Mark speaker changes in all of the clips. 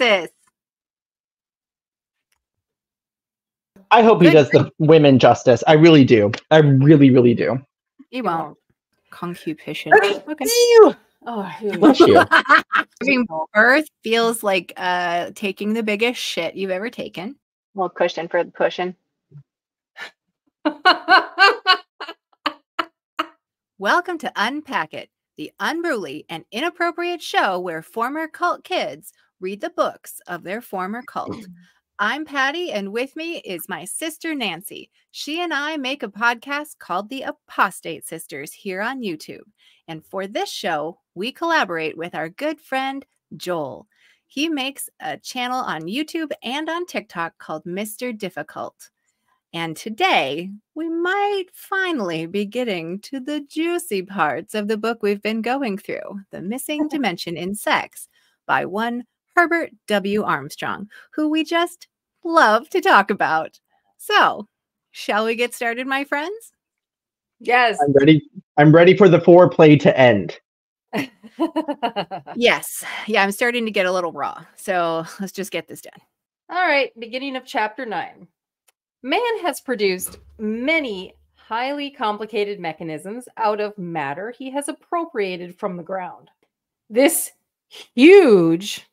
Speaker 1: Yay, Jesus.
Speaker 2: I hope he
Speaker 1: Good
Speaker 2: does the women justice. I really do. I really, really do.
Speaker 1: You won't. Concupiscent.
Speaker 3: Okay.
Speaker 1: Okay.
Speaker 3: Ew. Oh, ew.
Speaker 2: Bless you.
Speaker 1: Giving birth feels like uh taking the biggest shit you've ever taken.
Speaker 4: Well, cushion for the pushing.
Speaker 1: Welcome to Unpack It, the unruly and inappropriate show where former cult kids read the books of their former cult. Mm. I'm Patty, and with me is my sister Nancy. She and I make a podcast called The Apostate Sisters here on YouTube. And for this show, we collaborate with our good friend Joel. He makes a channel on YouTube and on TikTok called Mr. Difficult. And today, we might finally be getting to the juicy parts of the book we've been going through The Missing Dimension in Sex by one Herbert W. Armstrong, who we just love to talk about. So, shall we get started, my friends?
Speaker 3: yes.
Speaker 2: I'm ready. I'm ready for the foreplay to end.
Speaker 1: Yes. Yeah, I'm starting to get a little raw. So, let's just get this done.
Speaker 3: All right, beginning of chapter nine. Man has produced many highly complicated mechanisms out of matter he has appropriated from the ground. This huge,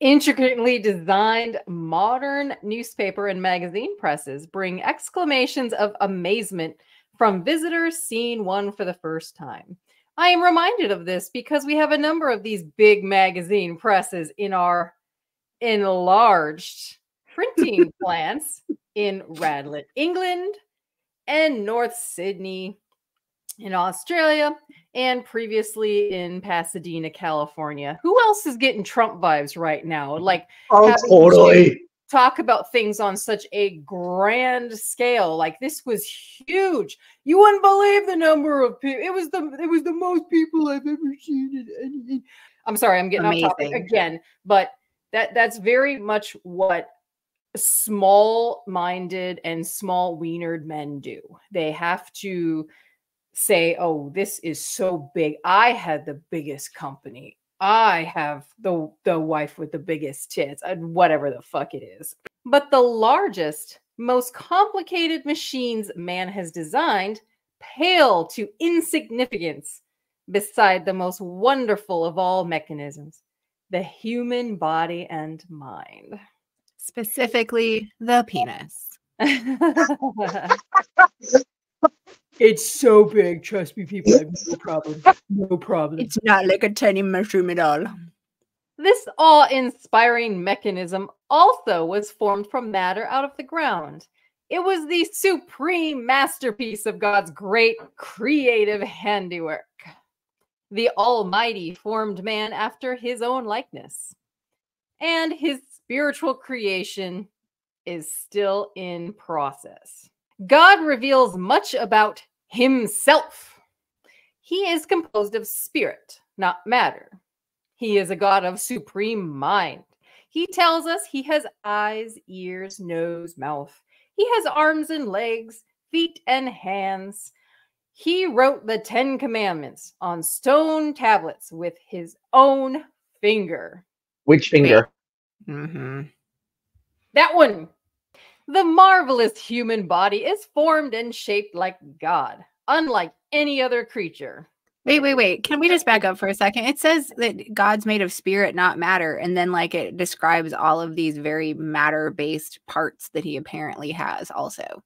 Speaker 3: intricately designed modern newspaper and magazine presses bring exclamations of amazement from visitors seeing one for the first time. I am reminded of this because we have a number of these big magazine presses in our enlarged printing plants in Radlett, England, and North Sydney in Australia, and previously in Pasadena, California. Who else is getting Trump vibes right now? Like,
Speaker 2: Oh, totally.
Speaker 3: talk about things on such a grand scale. Like this was huge. You wouldn't believe the number of people. It was the it was the most people I've ever seen in anything. I'm sorry, I'm getting off topic again, but that that's very much what small-minded and small wienered men do. They have to say, "Oh, this is so big. I had the biggest company. I have the the wife with the biggest tits, and whatever the fuck it is." But the largest, most complicated machines man has designed pale to insignificance beside the most wonderful of all mechanisms, the human body and mind.
Speaker 1: Specifically, the penis.
Speaker 3: it's so big, trust me, people. I have no problem. No problem.
Speaker 1: It's not like a tiny mushroom at all.
Speaker 3: This awe inspiring mechanism also was formed from matter out of the ground. It was the supreme masterpiece of God's great creative handiwork. The Almighty formed man after his own likeness, and his spiritual creation is still in process. God reveals much about himself. He is composed of spirit, not matter. He is a God of supreme mind. He tells us he has eyes, ears, nose, mouth. He has arms and legs, feet and hands. He wrote the Ten Commandments on stone tablets with his own finger.
Speaker 2: Which finger?
Speaker 1: Mm-hmm.
Speaker 3: That one. The marvelous human body is formed and shaped like God, unlike any other creature.
Speaker 1: Wait, wait, wait. Can we just back up for a second? It says that God's made of spirit, not matter. And then, like, it describes all of these very matter based parts that he apparently has also.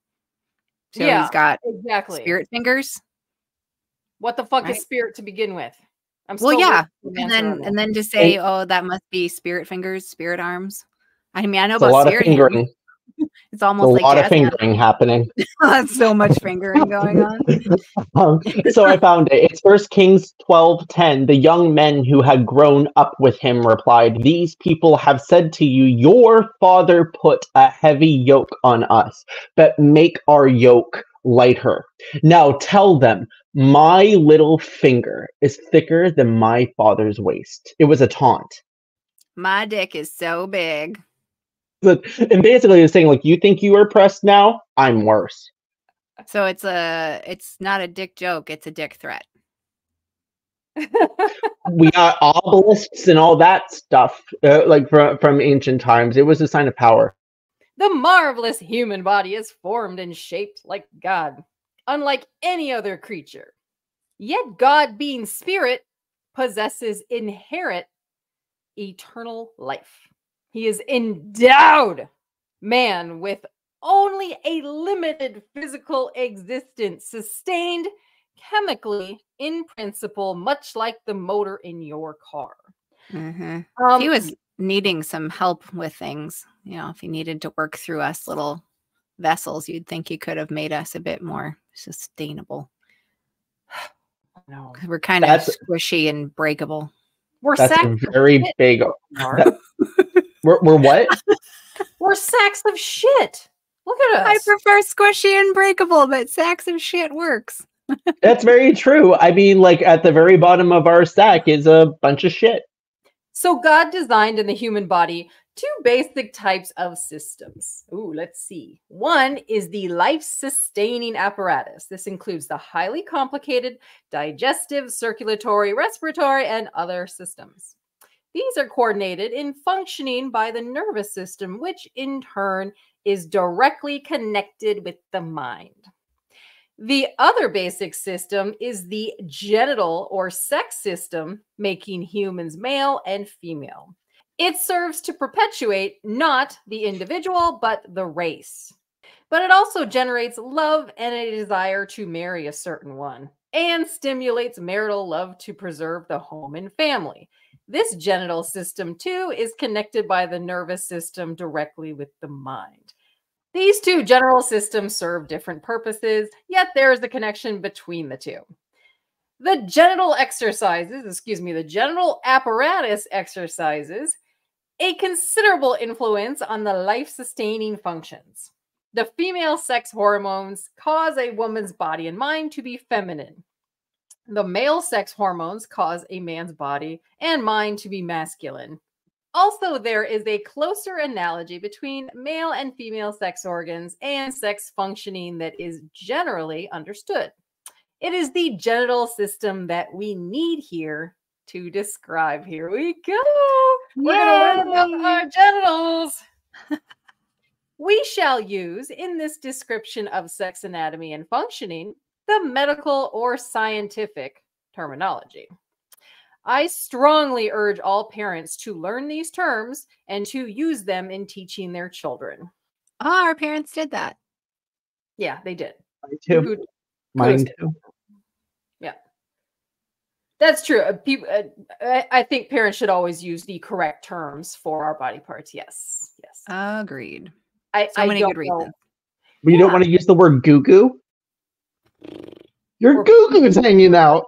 Speaker 1: So
Speaker 3: Yeah,
Speaker 1: he's got
Speaker 3: Exactly.
Speaker 1: spirit fingers.
Speaker 3: What the fuck
Speaker 1: Right.
Speaker 3: is spirit to begin with? I'm
Speaker 1: Well,
Speaker 3: still
Speaker 1: yeah.
Speaker 3: waiting for an
Speaker 1: And then, and then to say, oh, that must be spirit fingers, spirit arms. I mean, I know
Speaker 2: It's a
Speaker 1: about
Speaker 2: lot of
Speaker 1: spirit hands.
Speaker 2: fingering.
Speaker 1: It's
Speaker 2: A
Speaker 1: almost like
Speaker 2: lot of fingering happening.
Speaker 1: That's so much fingering going on.
Speaker 2: Um, so I found it. It's First Kings twelve ten. The young men who had grown up with him replied, "These people have said to you, Your father put a heavy yoke on us, but make our yoke lighter. Now tell them, my little finger is thicker than my father's waist." It was a taunt.
Speaker 1: My dick is so big.
Speaker 2: But- And basically, it's saying like, "You think you are oppressed now? I'm worse."
Speaker 1: So it's a it's not a dick joke, it's a dick threat.
Speaker 2: we got obelisks and all that stuff, uh, like from from ancient times. It was a sign of power.
Speaker 3: The marvelous human body is formed and shaped like God, unlike any other creature. Yet God, being spirit, possesses inherent eternal life. He is endowed man with only a limited physical existence, sustained chemically in principle, much like the motor in your car.
Speaker 1: Mhm.
Speaker 3: Um,
Speaker 1: he was needing some help with things. You know, if he needed to work through us little vessels, you'd think he could have made us a bit more sustainable.
Speaker 3: no.
Speaker 1: 'Cause We're kind of squishy and breakable.
Speaker 3: We're
Speaker 2: That's a very big.
Speaker 3: Mark.
Speaker 2: We're, we're what?
Speaker 3: We're sacks of shit. Look at us.
Speaker 1: I prefer squishy and breakable, but sacks of shit works.
Speaker 2: That's very true. I mean, like at the very bottom of our stack is a bunch of shit.
Speaker 3: So God designed in the human body two basic types of systems. Ooh, let's see. One is the life-sustaining apparatus. This includes the highly complicated digestive, circulatory, respiratory, and other systems. These are coordinated in functioning by the nervous system, which in turn is directly connected with the mind. The other basic system is the genital or sex system, making humans male and female. It serves to perpetuate not the individual, but the race. But it also generates love and a desire to marry a certain one, and stimulates marital love to preserve the home and family. This genital system, too, is connected by the nervous system directly with the mind. These two general systems serve different purposes, yet there is a connection between the two. The genital exercises, excuse me, the genital apparatus exercises a considerable influence on the life sustaining functions. The female sex hormones cause a woman's body and mind to be feminine. The male sex hormones cause a man's body and mind to be masculine. Also, there is a closer analogy between male and female sex organs and sex functioning that is generally understood. It is the genital system that we need here to describe. Here we go. We're going to learn about our genitals. we shall use in this description of sex anatomy and functioning the medical or scientific terminology. I strongly urge all parents to learn these terms and to use them in teaching their children.
Speaker 1: Oh, our parents did that.
Speaker 3: Yeah, they did.
Speaker 2: Mine too.
Speaker 3: Kudos
Speaker 2: Mine
Speaker 3: to
Speaker 2: too.
Speaker 3: That's true. Uh, uh, I, I think parents should always use the correct terms for our body parts. Yes, yes.
Speaker 1: Agreed.
Speaker 3: I,
Speaker 1: So
Speaker 3: I
Speaker 1: many
Speaker 3: don't
Speaker 1: good reasons.
Speaker 2: But you don't want to use the word goo goo? Your goo hanging out.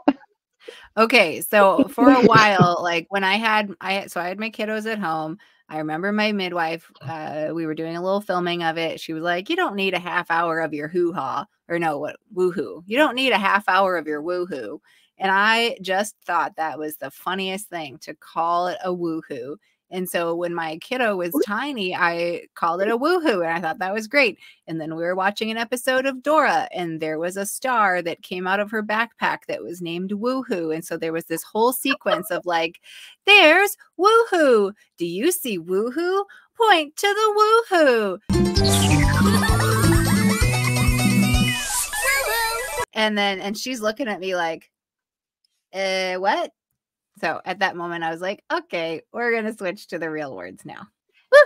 Speaker 1: Okay, so for a while, like when I had I so I had my kiddos at home. I remember my midwife. Uh, we were doing a little filming of it. She was like, "You don't need a half hour of your hoo ha, or no, what woohoo? You don't need a half hour of your woohoo." And I just thought that was the funniest thing to call it a woohoo. And so when my kiddo was tiny, I called it a woohoo, and I thought that was great. And then we were watching an episode of Dora, and there was a star that came out of her backpack that was named Woohoo. And so there was this whole sequence of like, there's Woohoo. Do you see Woohoo? Point to the Woohoo. And then, and she's looking at me like, uh, what? So at that moment, I was like, okay, we're going to switch to the real words now.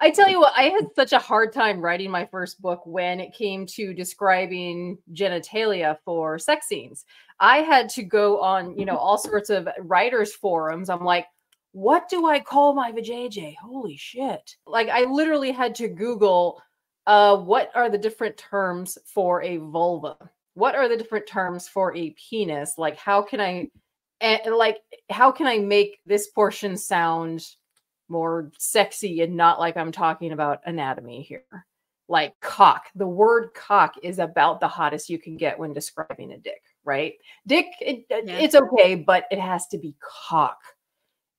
Speaker 3: I tell you what, I had such a hard time writing my first book when it came to describing genitalia for sex scenes. I had to go on, you know, all sorts of writers' forums. I'm like, what do I call my vajayjay? Holy shit. Like, I literally had to Google uh, what are the different terms for a vulva? What are the different terms for a penis? Like, how can I, and like, how can I make this portion sound more sexy and not like I'm talking about anatomy here? Like cock. The word cock is about the hottest you can get when describing a dick, right? Dick, it, it-
Speaker 1: Yeah.
Speaker 3: it's okay, but it has to be cock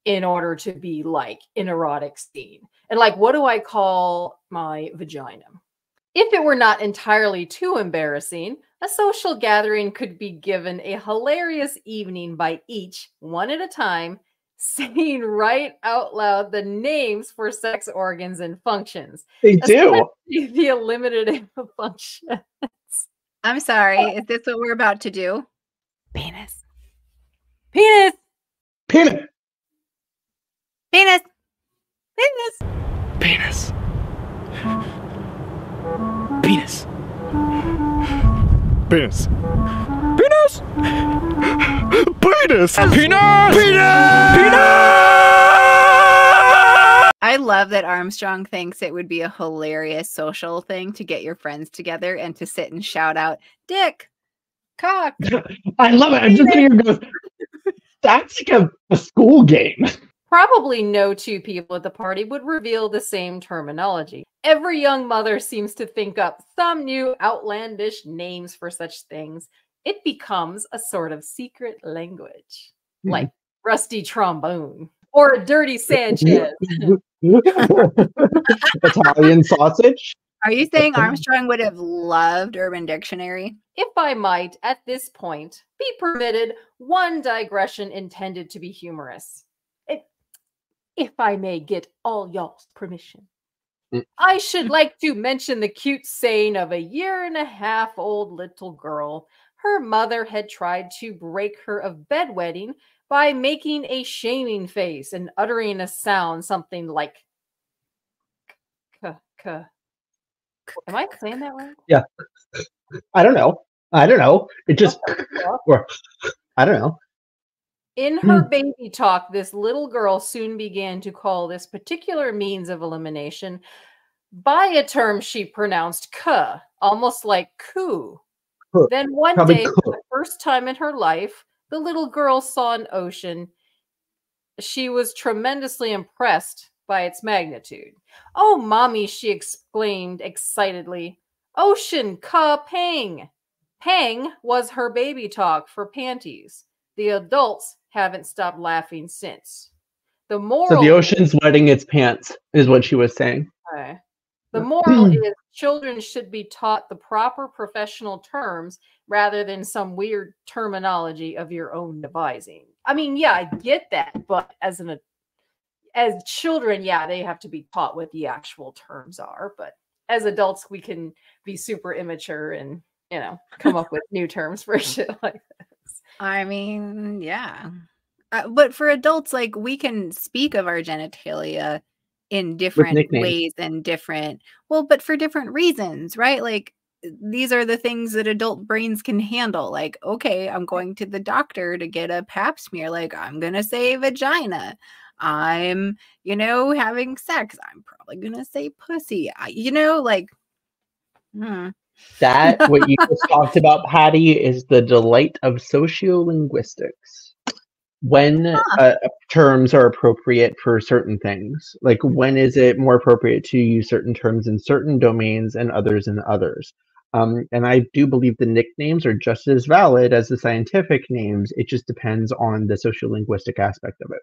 Speaker 3: in order to be like an erotic scene. And like, what do I call my vagina? If it were not entirely too embarrassing, A social gathering could be given a hilarious evening by each, one at a time, saying right out loud the names for sex organs and functions.
Speaker 2: They do.
Speaker 3: Especially The eliminative function.
Speaker 1: I'm sorry. Oh. Is this what we're about to do? Penis.
Speaker 3: Penis.
Speaker 2: Penis.
Speaker 1: Penis.
Speaker 3: Penis.
Speaker 5: Penis. Penis. Penis. Penis. Penis. Penis. Penis. Penis!
Speaker 1: I love that Armstrong thinks it would be a hilarious social thing to get your friends together and to sit and shout out, Dick, cock.
Speaker 2: I love it. I'm just sitting here going, that's like a, a school game.
Speaker 3: Probably no two people at the party would reveal the same terminology. Every young mother seems to think up some new outlandish names for such things. It becomes a sort of secret language, like rusty trombone or a dirty Sanchez.
Speaker 2: Italian sausage.
Speaker 1: Are you saying Armstrong would have loved Urban Dictionary?
Speaker 3: if I might, at this point, be permitted one digression intended to be humorous. If, I may get all y'all's permission.
Speaker 2: Mm.
Speaker 3: I should like to mention the cute saying of a year and a half old little girl. Her mother had tried to break her of bedwetting by making a shaming face and uttering a sound something like k k. Am I saying that right? Yeah.
Speaker 2: I don't know. I don't know. It just, or, I don't know.
Speaker 3: In her baby talk, this little girl soon began to call this particular means of elimination by a term she pronounced "k," almost like "coo."
Speaker 2: Huh.
Speaker 3: Then one
Speaker 2: Probably
Speaker 3: day, for the first time in her life, the little girl saw an ocean. She was tremendously impressed by its magnitude. "Oh, mommy!" she exclaimed excitedly. "Ocean, ka pang!" Pang was her baby talk for panties. The adults haven't stopped laughing since. The moral
Speaker 2: So the ocean's wetting its pants, is what she was saying.
Speaker 3: Okay. The mm. moral is children should be taught the proper professional terms rather than some weird terminology of your own devising. I mean, yeah, I get that, but as an as children, yeah, they have to be taught what the actual terms are, but as adults we can be super immature and, you know, come up with new terms for shit like this.
Speaker 1: I mean, yeah. Uh, but for adults, like we can speak of our genitalia in different ways and different, well, but for different reasons, right? Like these are the things that adult brains can handle. Like, okay, I'm going to the doctor to get a pap smear. Like, I'm going to say vagina. I'm, you know, having sex. I'm probably going to say pussy. I, you know, like, hmm.
Speaker 2: That, what you just talked about, Patty, is the delight of sociolinguistics. When uh, terms are appropriate for certain things, like when is it more appropriate to use certain terms in certain domains and others in others? Um, and I do believe the nicknames are just as valid as the scientific names. It just depends on the sociolinguistic aspect of it.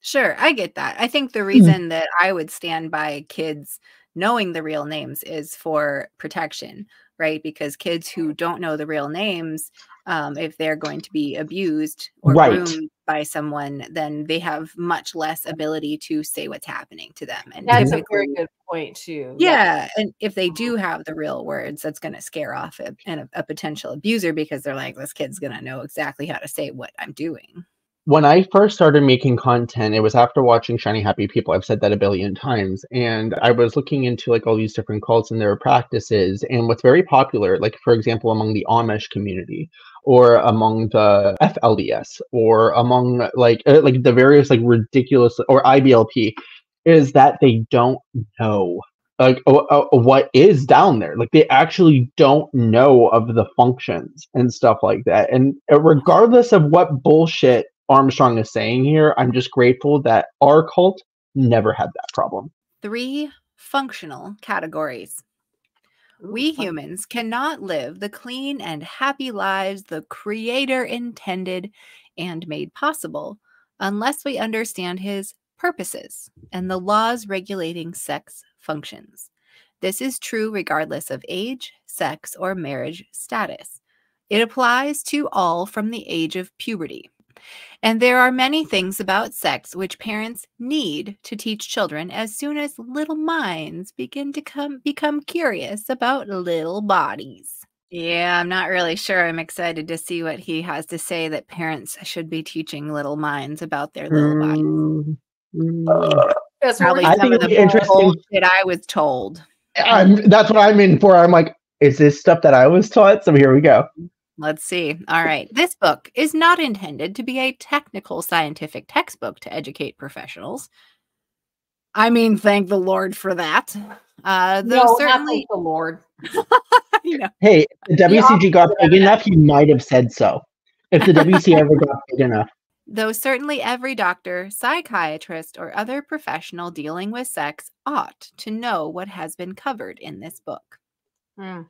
Speaker 1: Sure, I get that. I think the reason that I would stand by kids knowing the real names is for protection, right? Because kids who don't know the real names, um, if they're going to be abused or
Speaker 2: Right.
Speaker 1: groomed by someone, then they have much less ability to say what's happening to them. And
Speaker 3: That's a very good point too.
Speaker 1: yeah, and if they do have the real words, that's going to scare off a, and a, a potential abuser because they're like, this kid's going to know exactly how to say what I'm doing.
Speaker 2: When I first started making content, it was after watching Shiny Happy People. I've said that a billion times. And I was looking into like all these different cults and their practices. And what's very popular, like for example, among the Amish community or among the FLDS or among like uh, like the various like ridiculous or IBLP is that they don't know like uh, uh, what is down there like they actually don't know of the functions and stuff like that and uh, regardless of what bullshit armstrong is saying here i'm just grateful that our cult never had that problem
Speaker 1: Three functional categories. We humans cannot live the clean and happy lives the Creator intended and made possible unless we understand His purposes and the laws regulating sex functions. This is true regardless of age, sex, or marriage status. It applies to all from the age of puberty. And there are many things about sex which parents need to teach children as soon as little minds begin to come become curious about little bodies. Yeah, I'm not really sure. I'm excited to see what he has to say that parents should be teaching little minds about their little bodies.
Speaker 2: Mm, mm.
Speaker 3: That's
Speaker 1: Probably
Speaker 3: we're
Speaker 2: I
Speaker 1: some
Speaker 2: think
Speaker 1: of the
Speaker 2: interesting-
Speaker 1: bullshit I was told.
Speaker 2: I'm, that's what I'm in for. I'm like, is this stuff that I was taught? So here we go.
Speaker 1: Let's see. All right. This book is not intended to be a technical scientific textbook to educate professionals. I mean, thank the Lord for that. Uh, though
Speaker 3: no,
Speaker 1: certainly,
Speaker 3: thank the Lord.
Speaker 1: you know,
Speaker 2: Hey, if the WCG got big enough, he might have said so. If the WC ever got big enough.
Speaker 1: though certainly every doctor, psychiatrist, or other professional dealing with sex ought to know what has been covered in this book.
Speaker 3: Hmm.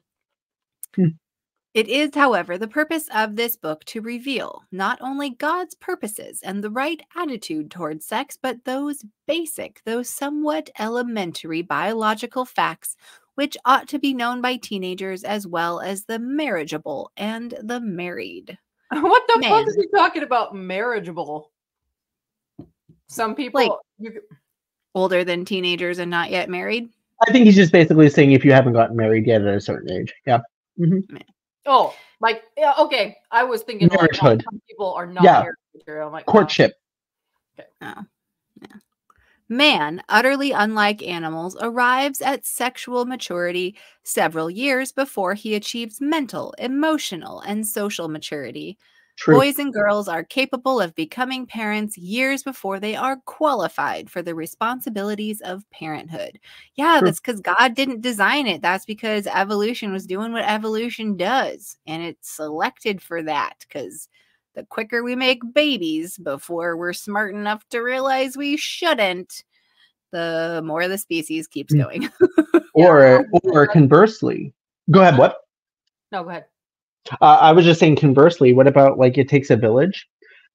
Speaker 1: It is, however, the purpose of this book to reveal not only God's purposes and the right attitude towards sex, but those basic, though somewhat elementary biological facts which ought to be known by teenagers as well as the marriageable and the married.
Speaker 3: What the
Speaker 1: Man.
Speaker 3: fuck is he talking about? Marriageable. Some people,
Speaker 1: Like-
Speaker 3: you,
Speaker 1: Older than teenagers and not yet married?
Speaker 2: I think he's just basically saying if you haven't gotten married yet at a certain age. Yeah. Mm-hmm.
Speaker 3: Oh, like yeah, okay. I was thinking like,
Speaker 2: Marriagehood.
Speaker 3: some people are not
Speaker 2: Yeah.
Speaker 3: material. I'm like, no.
Speaker 2: Courtship.
Speaker 1: Oh, yeah. Man, utterly unlike animals, arrives at sexual maturity several years before he achieves mental, emotional, and social maturity.
Speaker 2: True.
Speaker 1: Boys and girls are capable of becoming parents years before they are qualified for the responsibilities of parenthood. Yeah,
Speaker 2: True.
Speaker 1: that's because God didn't design it. That's because evolution was doing what evolution does. And it's selected for that because the quicker we make babies before we're smart enough to realize we shouldn't, the more the species keeps
Speaker 2: Mm.
Speaker 1: going.
Speaker 2: Or or conversely. Go ahead, what?
Speaker 3: No, go ahead.
Speaker 2: Uh, I was just saying conversely, what about like it takes a village?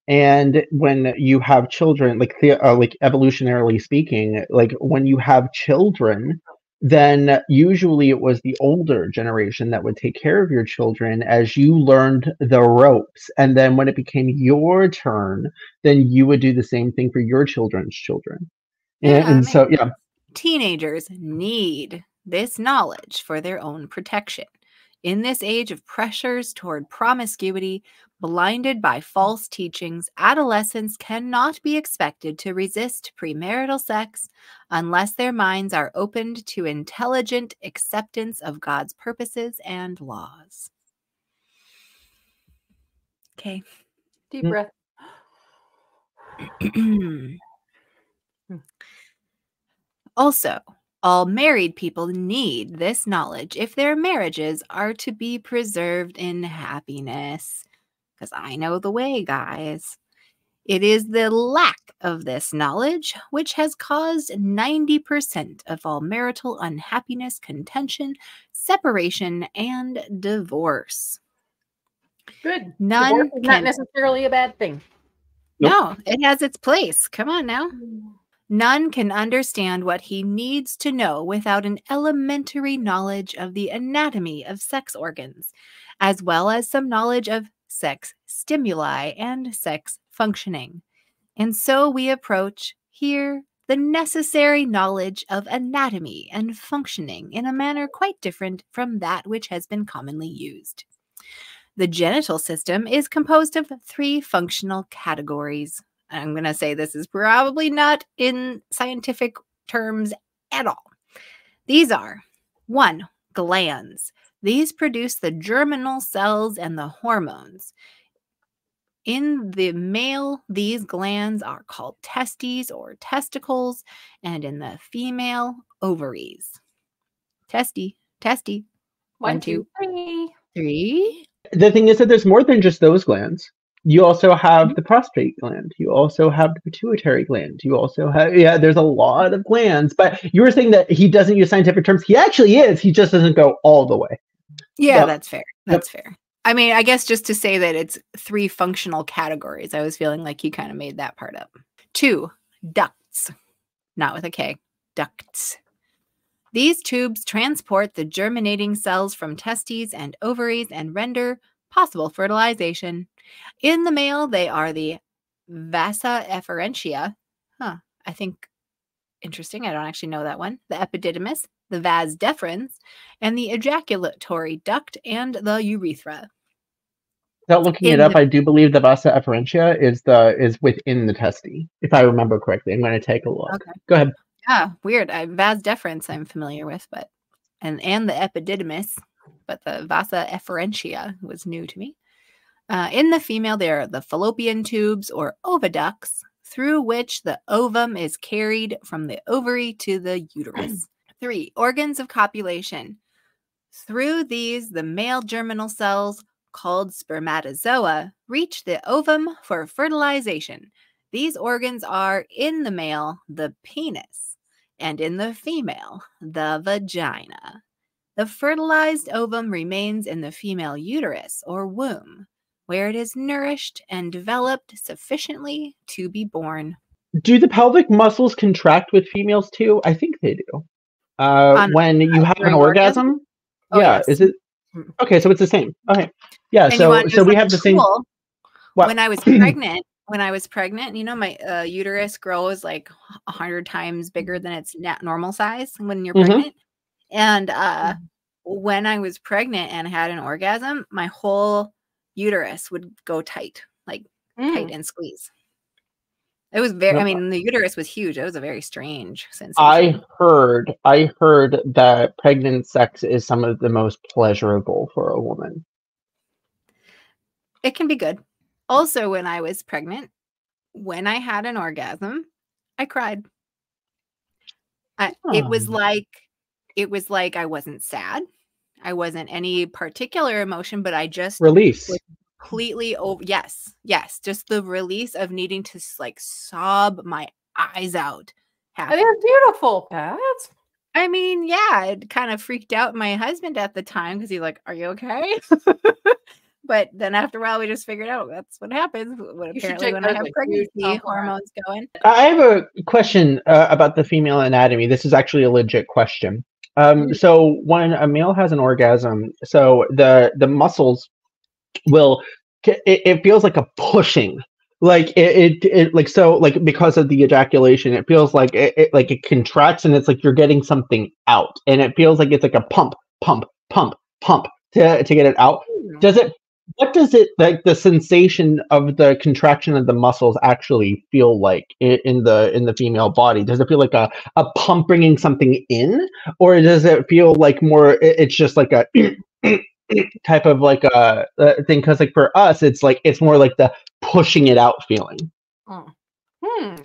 Speaker 2: And when you have children, like the, uh, like evolutionarily speaking, like when you have children, then usually it was the older generation that would take care of your children as you learned the ropes. And then when it became your turn, then you would do the same thing for your children's children. And,
Speaker 1: Yeah,
Speaker 2: and so, yeah,
Speaker 1: Teenagers need this knowledge for their own protection. In this age of pressures toward promiscuity, blinded by false teachings, adolescents cannot be expected to resist premarital sex unless their minds are opened to intelligent acceptance of God's purposes and laws. Okay.
Speaker 3: Deep
Speaker 2: Mm.
Speaker 3: breath.
Speaker 1: also, all married people need this knowledge if their marriages are to be preserved in happiness. Because I know the way, guys. It is the lack of this knowledge which has caused 90% of all marital unhappiness, contention, separation, and divorce.
Speaker 3: Good.
Speaker 1: None
Speaker 3: Divorce is not necessarily a bad thing.
Speaker 2: Nope.
Speaker 1: No, it has its place. Come on now. None can understand what he needs to know without an elementary knowledge of the anatomy of sex organs, as well as some knowledge of sex stimuli and sex functioning. And so we approach here the necessary knowledge of anatomy and functioning in a manner quite different from that which has been commonly used. The genital system is composed of three functional categories. I'm going to say this is probably not in scientific terms at all. These are one, glands. These produce the germinal cells and the hormones. In the male, these glands are called testes or testicles, and in the female, ovaries. Testy, testy,
Speaker 3: One,
Speaker 1: One, two.
Speaker 3: two, three.
Speaker 1: three.
Speaker 2: the thing is that there's more than just those glands. You also have mm-hmm. the prostate gland. You also have the pituitary gland. You also have yeah. There's a lot of glands, but you were saying that he doesn't use scientific terms. He actually is. He just doesn't go all the way.
Speaker 1: Yeah,
Speaker 2: Yep.
Speaker 1: that's fair. That's fair. I mean, I guess just to say that it's three functional categories, I was feeling like you kind of made that part up. Two, ducts, not with a K, ducts. These tubes transport the germinating cells from testes and ovaries and render possible fertilization. In the male, they are the vasa efferentia. Huh. I think interesting. I don't actually know that one. The epididymis, the vas deferens, and the ejaculatory duct and the urethra.
Speaker 2: Without looking it up,
Speaker 1: the-
Speaker 2: I do believe the vasa efferentia is the is within the testy, if I remember correctly. I'm going to take a look.
Speaker 1: Okay.
Speaker 2: Go ahead.
Speaker 1: Yeah, weird. I, vas deferens I'm familiar with, but and and the epididymis, but the vasa efferentia was new to me. Uh, in the female, there are the fallopian tubes or oviducts through which the ovum is carried from the ovary to the uterus. Three organs of copulation. Through these, the male germinal cells, called spermatozoa, reach the ovum for fertilization. These organs are in the male, the penis, and in the female, the vagina. The fertilized ovum remains in the female uterus or womb, where it is nourished and developed sufficiently to be born.
Speaker 2: Do the pelvic muscles contract with females too? I think they do. Uh, when you have an
Speaker 1: orgasm?
Speaker 2: orgasm?
Speaker 1: Oh,
Speaker 2: yeah.
Speaker 1: yes.
Speaker 2: Is it?
Speaker 3: Mm.
Speaker 2: Okay, so it's the same. Okay. Yeah.
Speaker 1: And
Speaker 2: so so we have the same. What?
Speaker 1: When I was pregnant, when I was pregnant, you know, my uh, uterus grows like a hundred times bigger than its normal size when you're
Speaker 2: Mhm.
Speaker 1: pregnant. And uh,
Speaker 3: Mm-hmm.
Speaker 1: when I was pregnant and had an orgasm, my whole uterus would go tight, like tight
Speaker 3: Mm.
Speaker 1: and squeeze. It was very. I mean, the uterus was huge. It was a very strange sensation.
Speaker 2: I heard. I heard that pregnant sex is some of the most pleasurable for a woman.
Speaker 1: It can be good. Also, when I was pregnant, when I had an orgasm, I cried. I, It was
Speaker 2: Oh.
Speaker 1: like it was like I wasn't sad. I wasn't any particular emotion, but I just
Speaker 2: Release.
Speaker 1: Completely over. Yes, yes, just the release of needing to like sob my eyes out.
Speaker 3: I
Speaker 1: happened.
Speaker 3: think it's beautiful, Pat.
Speaker 1: I mean, yeah, it kind of freaked out my husband at the time because he's like, "Are you okay?" but then after a while, we just figured out that's what happens. What
Speaker 3: You should
Speaker 1: apparently when I have pregnancy hormones going.
Speaker 2: I have a question uh, about the female anatomy. This is actually a legit question. Um,
Speaker 3: Mm.
Speaker 2: so when a male has an orgasm, so the the muscles will it, it feels like a pushing. Like it, it it like so like because of the ejaculation it feels like it, it like it contracts and it's like you're getting something out. And it feels like it's like a pump pump pump pump to to get it out. Does it what does it like the sensation of the contraction of the muscles actually feel like in, in the in the female body? Does it feel like a, a pump bringing something in? Or does it feel like more it- it's just like a type of like a, a thing? Because like for us it's like it's more like the pushing it out feeling.
Speaker 3: Hmm.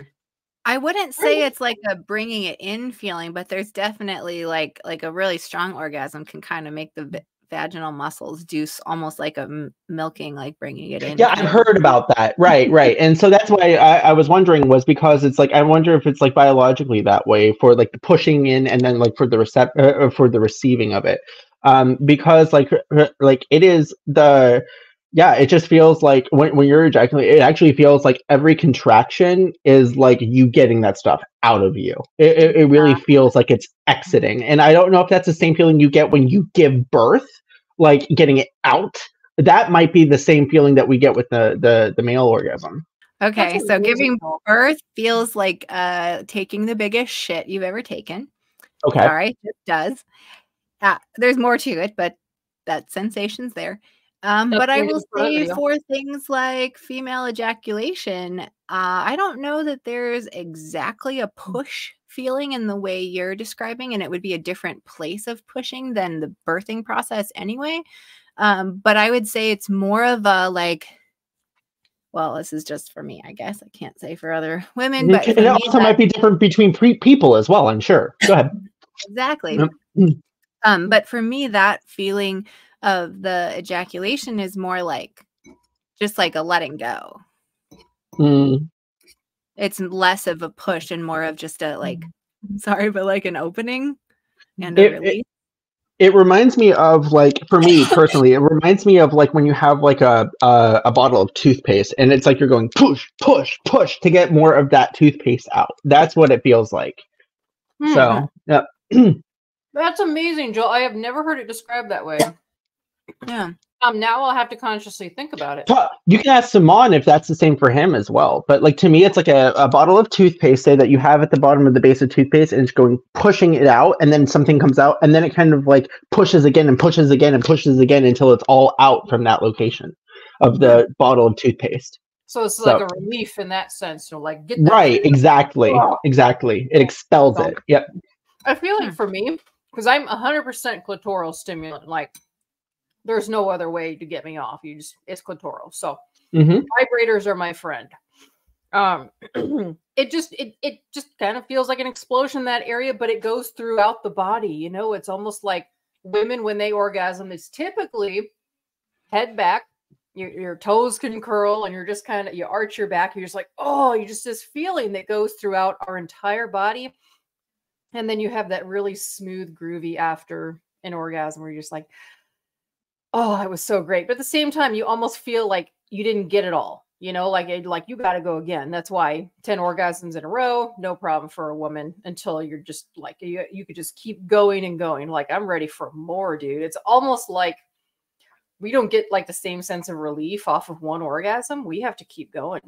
Speaker 1: I wouldn't say it's like a bringing it in feeling, but there's definitely like like a really strong orgasm can kind of make the v- vaginal muscles do almost like a m- milking, like bringing it in.
Speaker 2: yeah
Speaker 1: I've
Speaker 2: heard about that right right and so that's why I, I was wondering was because it's like i wonder if it's like biologically that way for like the pushing in and then like for the recept uh, uh, for the receiving of it um because like like it is the yeah it just feels like when, when you're ejaculating it actually feels like every contraction is like you getting that stuff out of you it, it, it really feels like it's exiting and i don't know if that's the same feeling you get when you give birth like getting it out that might be the same feeling that we get with the the, the male orgasm
Speaker 1: Okay, so giving birth feels like uh taking the biggest shit you've ever taken.
Speaker 2: okay
Speaker 1: All right, it does. Uh, there's more to it, but that sensation's there. Um, but I will
Speaker 3: reason for the
Speaker 1: say for things like female ejaculation, uh, I don't know that there's exactly a push feeling in the way you're describing, and it would be a different place of pushing than the birthing process anyway. Um, but I would say it's more of a like, well, this is just for me, I guess. I can't say for other women, but
Speaker 2: it also might be different between pre- people as well i'm sure go ahead
Speaker 1: exactly
Speaker 2: Mm.
Speaker 1: um but for me that feeling of the ejaculation is more like just like a letting go.
Speaker 2: Mm,
Speaker 1: it's less of a push and more of just a like sorry but like an opening and
Speaker 2: It-
Speaker 1: a
Speaker 2: it-
Speaker 1: release.
Speaker 2: it reminds me of like for me personally it reminds me of like when you have like a, a a bottle of toothpaste and it's like you're going push push push to get more of that toothpaste out. That's what it feels like.
Speaker 3: Hmm.
Speaker 2: so yeah.
Speaker 3: That's amazing, Joel. I have never heard it described that way.
Speaker 1: Yeah
Speaker 3: Um, now I'll have to consciously think about it.
Speaker 2: You can ask Simon if that's the same for him as well. But like to me, it's like a, a bottle of toothpaste, say that you have at the bottom of the base of toothpaste, and it's going pushing it out, and then something comes out, and then it kind of like pushes again and pushes again and pushes again until it's all out from that location of the bottle of toothpaste.
Speaker 3: So it's
Speaker 2: So-
Speaker 3: like a relief in that sense. So like get that
Speaker 2: Right, exactly.
Speaker 3: Oh.
Speaker 2: Exactly. It expels it. Yep.
Speaker 3: I feel like
Speaker 1: Hmm.
Speaker 3: for me, because I'm 100% clitoral stimulant, like there's no other way to get me off. You just it's clitoral. So
Speaker 2: hmm
Speaker 3: vibrators are my friend. Um, it just it it just kind of feels like an explosion in that area, but it goes throughout the body. You know, it's almost like women when they orgasm. is typically head back. Your, your toes can curl and you're just kind of you arch your back you're just like oh you just this feeling that goes throughout our entire body and then you have that really smooth groovy after an orgasm where you're just like oh it was so great but at the same time you almost feel like you didn't get it all you know like it, like you got to go again that's why 10 orgasms in a row no problem for a woman until you're just like you, you could just keep going and going like i'm ready for more dude it's almost like we don't get like the same sense of relief off of one orgasm we have to keep going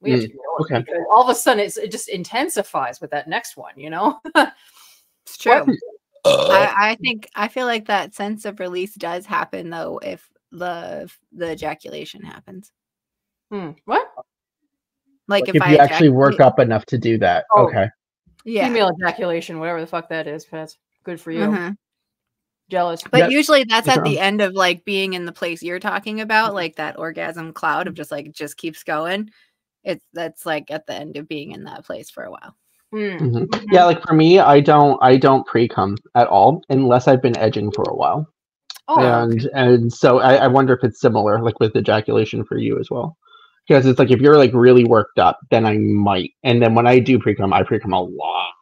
Speaker 3: we have
Speaker 2: Mm,
Speaker 3: to keep going
Speaker 2: okay.
Speaker 3: all of a sudden it's, it just intensifies with that next one you know
Speaker 1: It's true.
Speaker 3: What?
Speaker 1: I, I think I feel like that sense of release does happen though if the the ejaculation happens.
Speaker 3: Hmm, what
Speaker 1: Like,
Speaker 2: Like
Speaker 1: if,
Speaker 2: if
Speaker 1: I
Speaker 2: you actually work up enough to do that.
Speaker 3: Oh.
Speaker 2: Okay.
Speaker 1: yeah.
Speaker 3: female ejaculation whatever the fuck that is Pets. good for you
Speaker 1: mhm.
Speaker 3: jealous
Speaker 1: But
Speaker 2: Yeah,
Speaker 1: usually that's
Speaker 2: you're
Speaker 1: at the end of like being in the place you're talking about, like that orgasm cloud of just like just keeps going. It's that's like at the end of being in that place for a while.
Speaker 3: Hmm.
Speaker 2: Mhm. Yeah, like for me, I don't I don't pre cum at all unless I've been edging for a while.
Speaker 3: oh
Speaker 2: and and so I, I wonder if it's similar like with ejaculation for you as well because it's like if you're like really worked up then i might and then when i do pre-cum i pre-cum a lot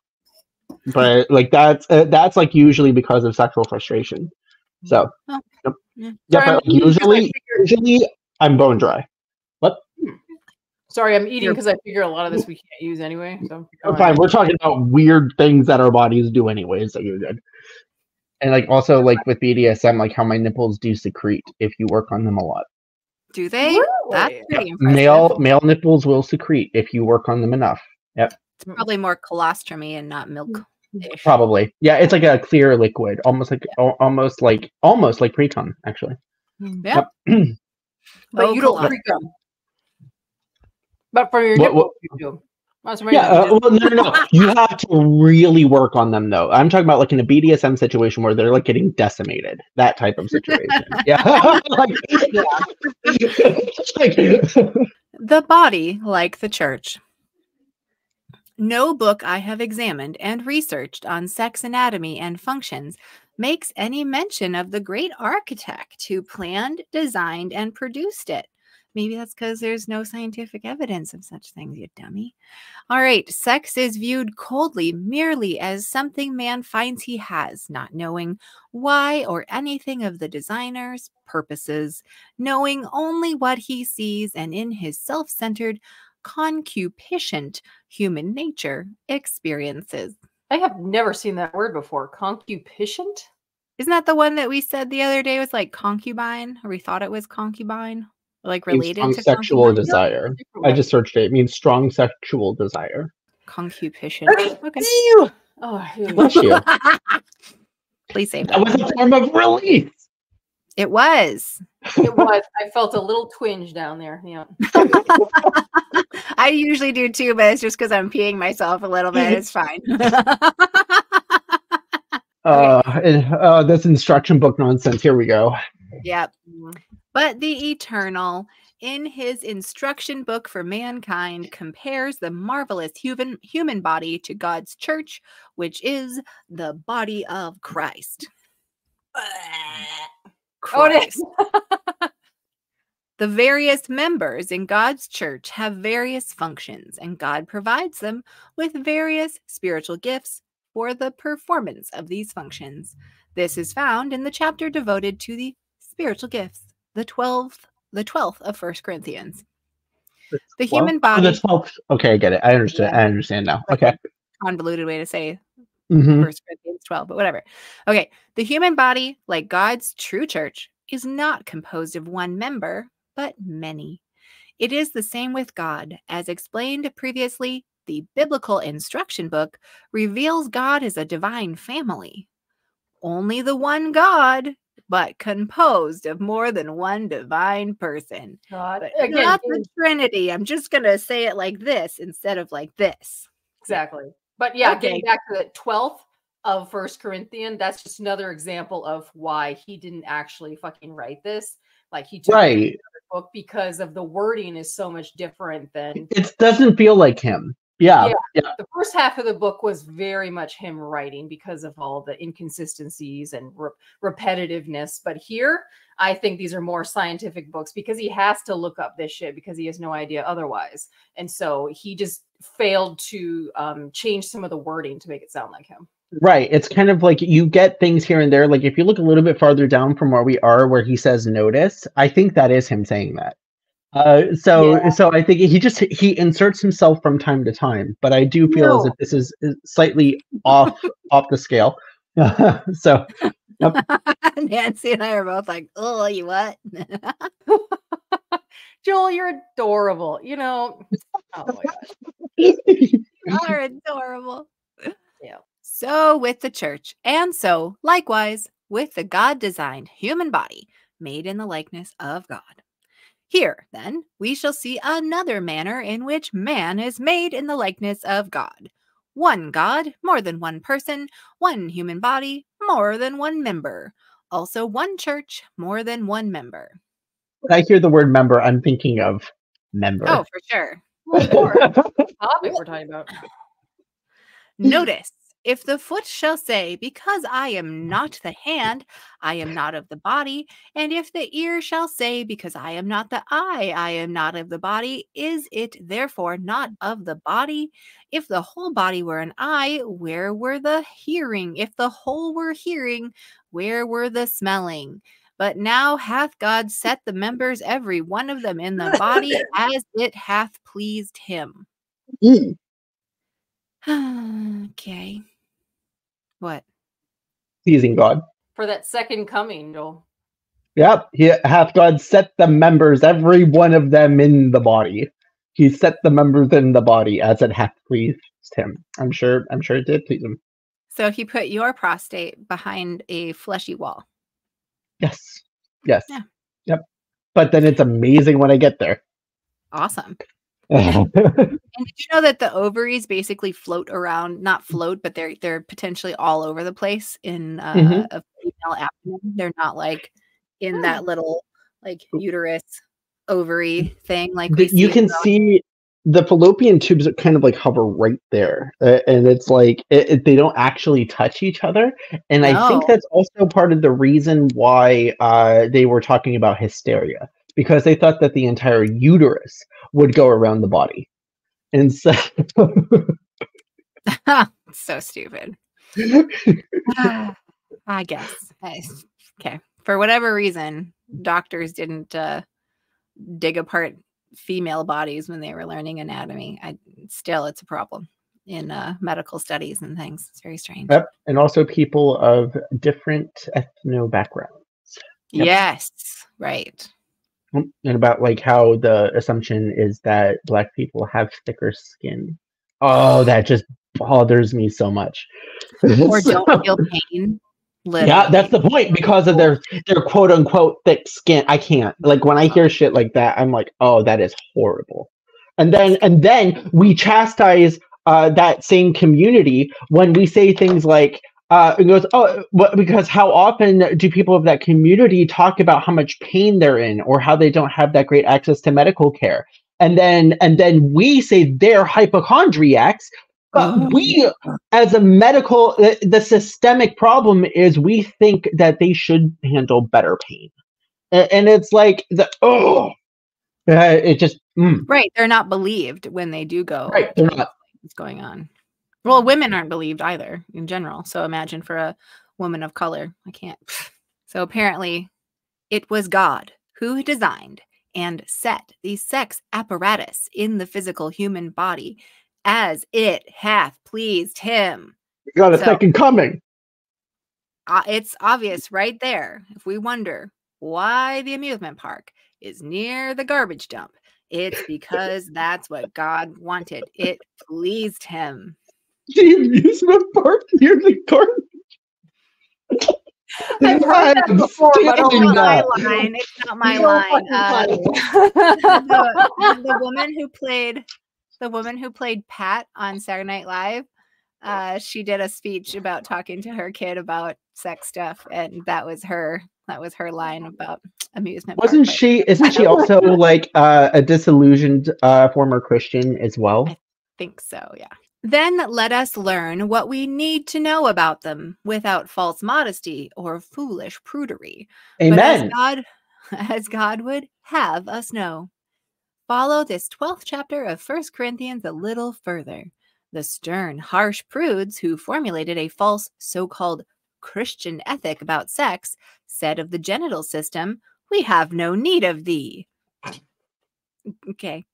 Speaker 2: but like that's uh, that's like usually because of sexual frustration so
Speaker 1: Oh,
Speaker 2: yep.
Speaker 1: yeah.
Speaker 3: Sorry,
Speaker 2: but
Speaker 3: I'm eating 'cause I
Speaker 2: usually usually i'm bone dry
Speaker 3: sorry i'm eating because i figure a lot of this we can't use anyway so go
Speaker 2: We're
Speaker 3: ahead.
Speaker 2: fine we're talking about weird things that our bodies do anyway so you're good and like also like with bdsm like how my nipples do secrete if you work on them a lot
Speaker 1: Do they? That's
Speaker 3: Really?
Speaker 1: pretty impressive.
Speaker 2: male male nipples will secrete if you work on them enough Yep.
Speaker 1: It's probably more colostromy and not milk. Mm.
Speaker 2: Probably. Yeah, it's like a clear liquid, almost like al- almost like almost like pre-cum actually. Mm.
Speaker 1: Yeah.
Speaker 3: but
Speaker 1: Oh,
Speaker 3: you don't
Speaker 1: cool.
Speaker 3: freak them but for your
Speaker 2: What-
Speaker 3: nipples
Speaker 2: what-
Speaker 3: you do
Speaker 2: Yeah, uh, well, no, no, no. You have to really work on them, though. I'm talking about like in a BDSM situation where they're like getting decimated. That type of situation. yeah. like, like-
Speaker 1: The body, like the church. No book I have examined and researched on sex anatomy and functions makes any mention of the great architect who planned, designed, and produced it. Maybe that's because there's no scientific evidence of such things, you dummy. All right, sex is viewed coldly merely as something man finds he has, not knowing why or anything of the designer's purposes knowing only what he sees and in his self centered, concupiscent human nature experiences.
Speaker 3: I have never seen that word before. Concupiscent?
Speaker 1: Isn't that the one that we said the other day was like concubine, or we thought it was concubine, like related
Speaker 2: strong
Speaker 1: to
Speaker 2: sexual desire. I just searched it. It means strong sexual desire.
Speaker 1: concupiscent. Okay.
Speaker 3: Ew. Oh.
Speaker 2: Bless you.
Speaker 1: Please save
Speaker 2: That
Speaker 1: that.
Speaker 2: was a form of release.
Speaker 1: It was.
Speaker 3: it was. I felt a little twinge down there. Yeah.
Speaker 1: I usually do too, but it's just because I'm peeing myself a little bit. It's fine.
Speaker 2: Uh, and, uh, that's instruction book nonsense. Here we go.
Speaker 1: yep. But the Eternal, in his instruction book for mankind, compares the marvelous human, human body to God's church, which is the body of Christ.
Speaker 3: Is.
Speaker 1: The various members in God's church have various functions, and God provides them with various spiritual gifts for the performance of these functions. This is found in the chapter devoted to the spiritual gifts, the 12th, the 12th of First Corinthians. The
Speaker 2: Well,
Speaker 1: human
Speaker 2: oh,
Speaker 1: body,
Speaker 2: that's help- Okay, I get it. I understand. I understand now. Okay.
Speaker 1: convoluted way to say
Speaker 2: hmm
Speaker 1: First Corinthians 12, but whatever. Okay. The human body, like God's true church, is not composed of one member, but many. It is the same with God. As explained previously, the biblical instruction book reveals God as a divine family. Only the one God, but composed of more than one divine person.
Speaker 3: God. Again,
Speaker 1: not the Trinity. I'm just going to say it like this instead of like this.
Speaker 3: exactly. But yeah,
Speaker 1: Okay.
Speaker 3: getting back to the 12th of First Corinthian, that's just another example of why he didn't actually fucking write this. Like he took it from
Speaker 2: Right.
Speaker 3: another book because of the wording is so much different than
Speaker 2: It doesn't feel like him. Yeah.
Speaker 3: Yeah. the first half of the book was very much him writing because of all the inconsistencies and re- repetitiveness. But here, I think these are more scientific books because he has to look up this shit because he has no idea otherwise. And so he just failed to um, change some of the wording to make it sound like him.
Speaker 2: Right. It's kind of like you get things here and there. Like if you look a little bit farther down from where we are, where he says notice, I think that is him saying that. Uh, so
Speaker 3: Yeah.
Speaker 2: so I think he just he inserts himself from time to time, but I do feel as if this is slightly off off the scale. so
Speaker 1: Nancy and I are both like, oh, you what?
Speaker 3: Joel, you're adorable. You know, oh my gosh.
Speaker 1: Are adorable.
Speaker 3: Yeah.
Speaker 1: So with the church, and so likewise with the God designed human body made in the likeness of God. Here, then, we shall see another manner in which man is made in the likeness of God. One God, more than one person, one human body, more than one member. Also, one church, more than one member.
Speaker 2: when I hear the word member, I'm thinking of member.
Speaker 1: Oh, for sure.
Speaker 3: Well, more topic we're talking about.
Speaker 1: Notice if the foot shall say, Because I am not the hand, I am not of the body, and if the ear shall say, Because I am not the eye, I am not of the body, is it therefore not of the body? If the whole body were an eye, where were the hearing? If the whole were hearing, where were the smelling? But now hath God set the members, every one of them, in the body as it hath pleased him.
Speaker 2: Mm.
Speaker 1: okay. What?
Speaker 2: Pleasing God.
Speaker 3: For that second coming, Joel.
Speaker 2: Yep. He hath God set the members, every one of them in the body. He set the members in the body as it hath pleased him. I'm sure I'm sure it did please him.
Speaker 1: So he put your prostate behind a fleshy wall.
Speaker 2: Yes. Yes.
Speaker 1: Yeah.
Speaker 2: Yep. But then it's amazing when I get there.
Speaker 1: Awesome. And did you know that the ovaries basically float around, not float, but they're they're potentially all over the place in uh,
Speaker 2: Mhm.
Speaker 1: a female abdomen. They're not like in that little like uterus ovary thing like
Speaker 2: you can see the fallopian tubes that kind of like hover right there uh, and it's like it, it- they don't actually touch each other and i think that's also part of the reason why uh, they were talking about hysteria because they thought that the entire uterus would go around the body and so
Speaker 1: so stupid. I guess. I- Okay. For whatever reason, doctors didn't uh, dig apart female bodies when they were learning anatomy. I still, it's a problem in uh, medical studies and things. It's very strange.
Speaker 2: Yep. and also people of different ethno backgrounds Yep.
Speaker 1: Yes. Right.
Speaker 2: And about like how the assumption is that black people have thicker skin. Oh that just bothers me so much.
Speaker 1: Or
Speaker 2: So-
Speaker 1: don't feel pain.
Speaker 2: yeah that's the point because of their their quote unquote thick skin. I can't. Like when i hear shit like that i'm like oh that is horrible. And then and then we chastise uh, that same community when we say things like uh, it goes oh what, because how often do people of that community talk about how much pain they're in or how they don't have that great access to medical care and then and then we say they're hypochondriacs but we as a medical the, the systemic problem is we think that they should handle better pain A- and, it's like the oh uh, it just mm,
Speaker 1: Right. They're not believed when they do go.
Speaker 2: right they're not
Speaker 1: What's going on? Well, women aren't believed either in general. So imagine for a woman of color. I can't. So apparently, it was God who designed and set the sex apparatus in the physical human body as it hath pleased him.
Speaker 2: we got a
Speaker 1: So-
Speaker 2: second coming
Speaker 1: Uh, it's obvious right there. If we wonder why the amusement park is near the garbage dump. It's because that's what God wanted. It pleased him.
Speaker 2: The amusement park near the garden.
Speaker 3: I've heard that before, but
Speaker 1: It's not my line. It's not my line. Uh, the, the woman who played the woman who played Pat on Saturday Night Live, uh, she did a speech about talking to her kid about sex stuff, and that was her. That was her line about amusement. park,
Speaker 2: Wasn't
Speaker 1: but
Speaker 2: she? Isn't she also like uh, a disillusioned uh, former Christian as well?
Speaker 1: I think so. Yeah. Then let us learn what we need to know about them without false modesty or foolish prudery. But as
Speaker 2: Amen.
Speaker 1: God, as God would have us know. Follow this 12th chapter of First Corinthians a little further. The stern, harsh prudes who formulated a false so called Christian ethic about sex said of the genital system, We have no need of thee. Okay.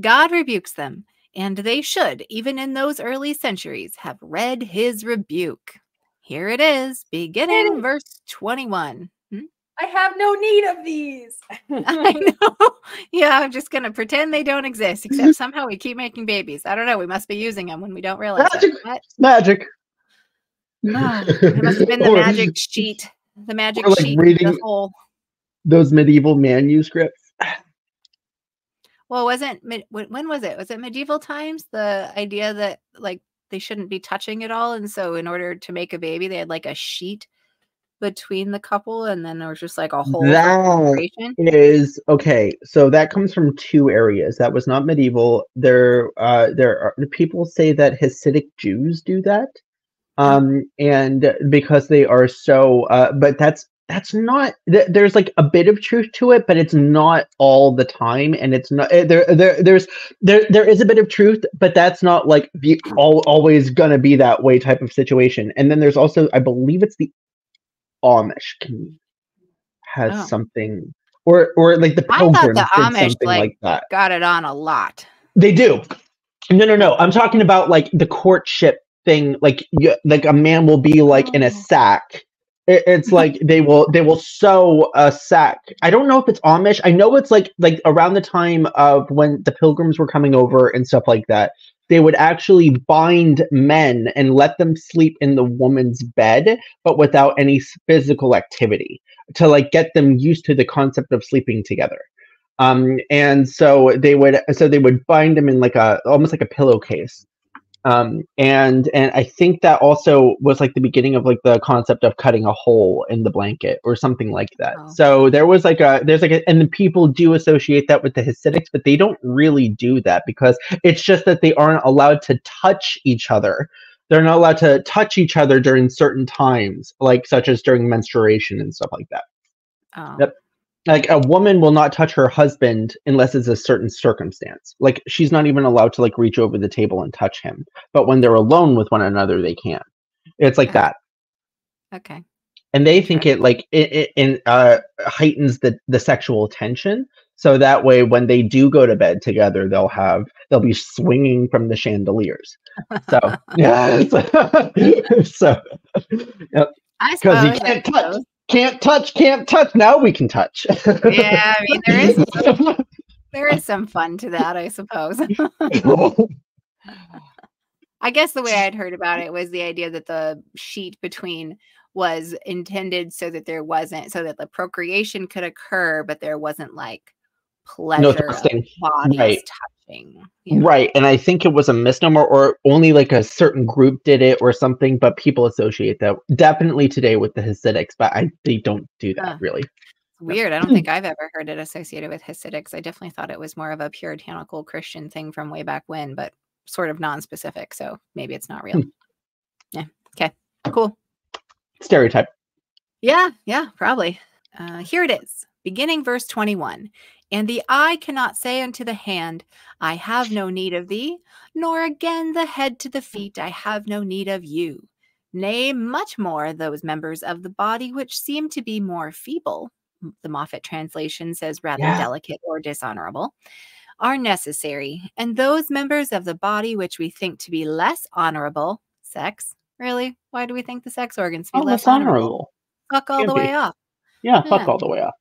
Speaker 1: God rebukes them, and they should, even in those early centuries, have read his rebuke. Here it is, beginning verse 21. Hmm?
Speaker 3: I have no need of these.
Speaker 1: I know. Yeah, I'm just gonna pretend they don't exist, except somehow we keep making babies. I don't know. We must be using them when we don't realize it.
Speaker 2: Magic.
Speaker 1: What?
Speaker 2: Magic.
Speaker 1: Ah, it must have been the
Speaker 2: Or
Speaker 1: magic sheet. The magic
Speaker 2: like,
Speaker 1: sheet.
Speaker 2: reading-
Speaker 1: The whole.
Speaker 2: Those medieval manuscripts.
Speaker 1: Well, wasn't when was it? Was it medieval times? The idea that like they shouldn't be touching it all, and so in order to make a baby, they had like a sheet between the couple, and then there was just like a whole
Speaker 2: That is okay. So that comes from two areas. That was not medieval. There, uh, there are people say that Hasidic Jews do that, um, and because they are so. Uh, but that's that's not. Th- there's like a bit of truth to it, but it's not all the time, and it's not eh, there. There, there's there there is a bit of truth, but that's not like the all always gonna be that way type of situation. And then there's also, I believe it's the Amish community has
Speaker 1: Oh.
Speaker 2: something or or like the
Speaker 1: I thought the Amish,
Speaker 2: something
Speaker 1: like-
Speaker 2: like, that
Speaker 1: Got it on a lot.
Speaker 2: they do no no no i'm talking about like the courtship thing like you, like a man will be like in a
Speaker 1: Oh.
Speaker 2: sack It- it's like they will they will sew a sack. I don't know if it's amish. I know it's like like around the time of when the pilgrims were coming over and stuff like that they would actually bind men and let them sleep in the woman's bed but without any physical activity to like get them used to the concept of sleeping together. Um and so they would so they would bind them in like a almost like a pillowcase um and and i think that also was like the beginning of like the concept of cutting a hole in the blanket or something like that
Speaker 1: Oh.
Speaker 2: so there was like a there's like a, and the people do associate that with the hasidics but they don't really do that because it's just that they aren't allowed to touch each other they're not allowed to touch each other during certain times like such as during menstruation and stuff like that
Speaker 1: Oh.
Speaker 2: Yep. Like a woman will not touch her husband unless it's a certain circumstance like she's not even allowed to like reach over the table and touch him but when they're alone with one another they can it's like
Speaker 1: Okay.
Speaker 2: that
Speaker 1: Okay.
Speaker 2: and they think it like it, it, it uh heightens the the sexual tension so that way when they do go to bed together they'll have they'll be swinging from the chandeliers so yeah so
Speaker 1: I
Speaker 2: because
Speaker 1: suppose.
Speaker 2: you can't touch. Can't touch can't touch now we can touch
Speaker 1: Yeah, I mean there is there is some fun to that, I suppose. I guess the way I'd heard about it was the idea that the sheet between was intended so that there wasn't so that the procreation could occur, but there wasn't like pleasure
Speaker 2: thrusting.
Speaker 1: bodies
Speaker 2: Right.
Speaker 1: touching. you know?
Speaker 2: Right. And I think it was a misnomer or only like a certain group did it or something, but people associate that definitely today with the Hasidics, but I they don't do that
Speaker 1: Huh.
Speaker 2: really.
Speaker 1: Weird. I don't think I've ever heard it associated with Hasidics. I definitely thought it was more of a puritanical Christian thing from way back when, but sort of non-specific. So maybe it's not real. Yeah. Okay. Cool.
Speaker 2: Stereotype.
Speaker 1: Yeah, yeah, probably. Uh, here it is, beginning verse 21. And the eye cannot say unto the hand, I have no need of thee, nor again the head to the feet, I have no need of you. Nay, much more those members of the body which seem to be more feeble, the Moffat translation says rather
Speaker 2: Yeah.
Speaker 1: delicate or dishonorable, are necessary. And those members of the body which we think to be less honorable, sex, really? Why do we think the sex organs to be
Speaker 2: Oh,
Speaker 1: less honorable?
Speaker 2: honorable.
Speaker 1: Fuck all
Speaker 2: Can't
Speaker 1: the
Speaker 2: be.
Speaker 1: way off.
Speaker 2: Yeah, fuck all the way off.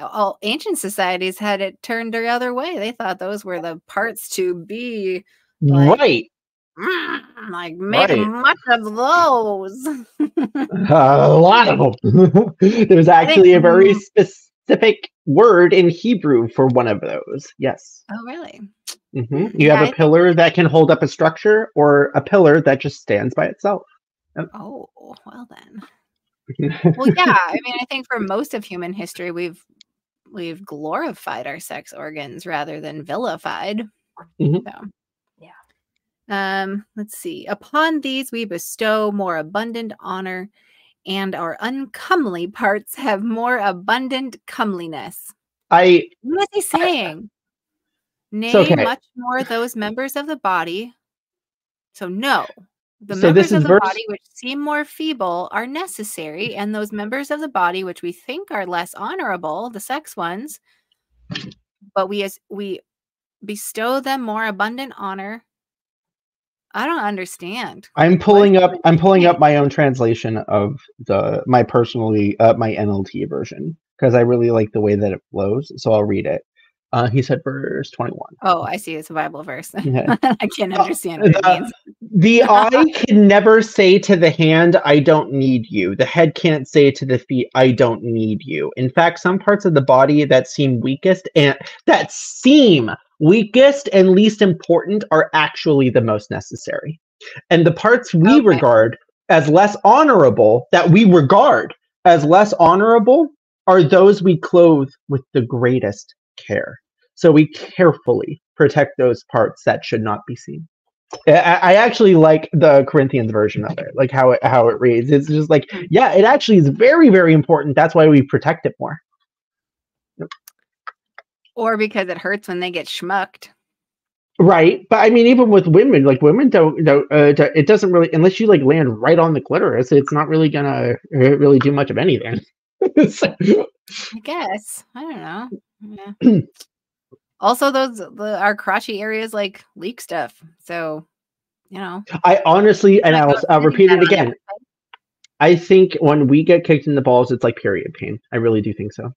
Speaker 1: All ancient societies had it turned the other way. They thought those were the parts to be Like-
Speaker 2: right.
Speaker 1: mm, like make
Speaker 2: Right.
Speaker 1: much of those.
Speaker 2: a lot of them. There's actually a very
Speaker 1: mm.
Speaker 2: specific word in Hebrew for one of those. Yes.
Speaker 1: oh, really?
Speaker 2: hmm You
Speaker 1: Mm-hmm. Yeah, I
Speaker 2: have a
Speaker 1: think-
Speaker 2: pillar that can hold up a structure, or a pillar that just stands by itself.
Speaker 1: Oh, well then. Well, yeah. I mean, I think for most of human history, we've we've glorified our sex organs rather than vilified.
Speaker 2: Mhm.
Speaker 1: So,
Speaker 3: Yeah.
Speaker 1: Um, let's see. Upon these we bestow more abundant honor, and our uncomely parts have more abundant comeliness.
Speaker 2: I
Speaker 1: What is he saying? Nay,
Speaker 2: okay.
Speaker 1: much more those members of the body. So no, the
Speaker 2: So
Speaker 1: members of the
Speaker 2: verse-
Speaker 1: body which seem more feeble are necessary, and those members of the body which we think are less honorable, the sex ones, but we as we bestow them more abundant honor. I don't understand.
Speaker 2: I'm pulling up. I'm pulling up my own translation of the my personally uh, my NLT version because I really like the way that it flows. So I'll read it. Uh, he said verse 21.
Speaker 1: Oh, I see. It's a Bible verse.
Speaker 2: Yeah.
Speaker 1: I can't
Speaker 2: Uh,
Speaker 1: understand what it
Speaker 2: the-
Speaker 1: means.
Speaker 2: The eye can never say to the hand, I don't need you. The head can't say to the feet, I don't need you. In fact, some parts of the body that seem weakest and that seem weakest and least important are actually the most necessary. And the parts we
Speaker 1: Okay.
Speaker 2: regard as less honorable, that we regard as less honorable, are those we clothe with the greatest care. So we carefully protect those parts that should not be seen. I, actually like the Corinthians version of it, like how it how it reads. It's just like,
Speaker 1: Hmm.
Speaker 2: yeah, it actually is very, very important. That's why we protect it more.
Speaker 1: Or because it hurts when they get schmucked.
Speaker 2: Right, but I mean, even with women, like women don't, don't uh, it doesn't really unless you like land right on the clitoris. It's not really gonna uh, really do much of anything. So-
Speaker 1: I guess. I don't know. Yeah. also, those the our crotchy areas like leak stuff. So, you know.
Speaker 2: I honestly, and I'll, I'll repeat it again. I think when we get kicked in the balls, it's like period pain. I really do think so.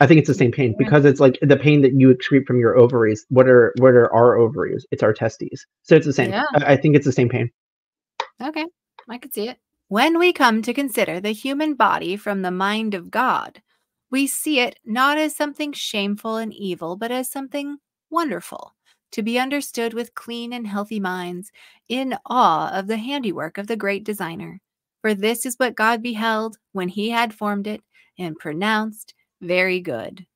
Speaker 2: I think it's the same pain because it's like the pain that you excrete from your ovaries. What are what are our ovaries? It's our testes. So it's the same.
Speaker 1: Yeah.
Speaker 2: I, I think it's the same pain.
Speaker 1: Okay, I could see it. When we come to consider the human body from the mind of God, we see it not as something shameful and evil, but as something wonderful, to be understood with clean and healthy minds, in awe of the handiwork of the great designer. For this is what God beheld when he had formed it and pronounced very good.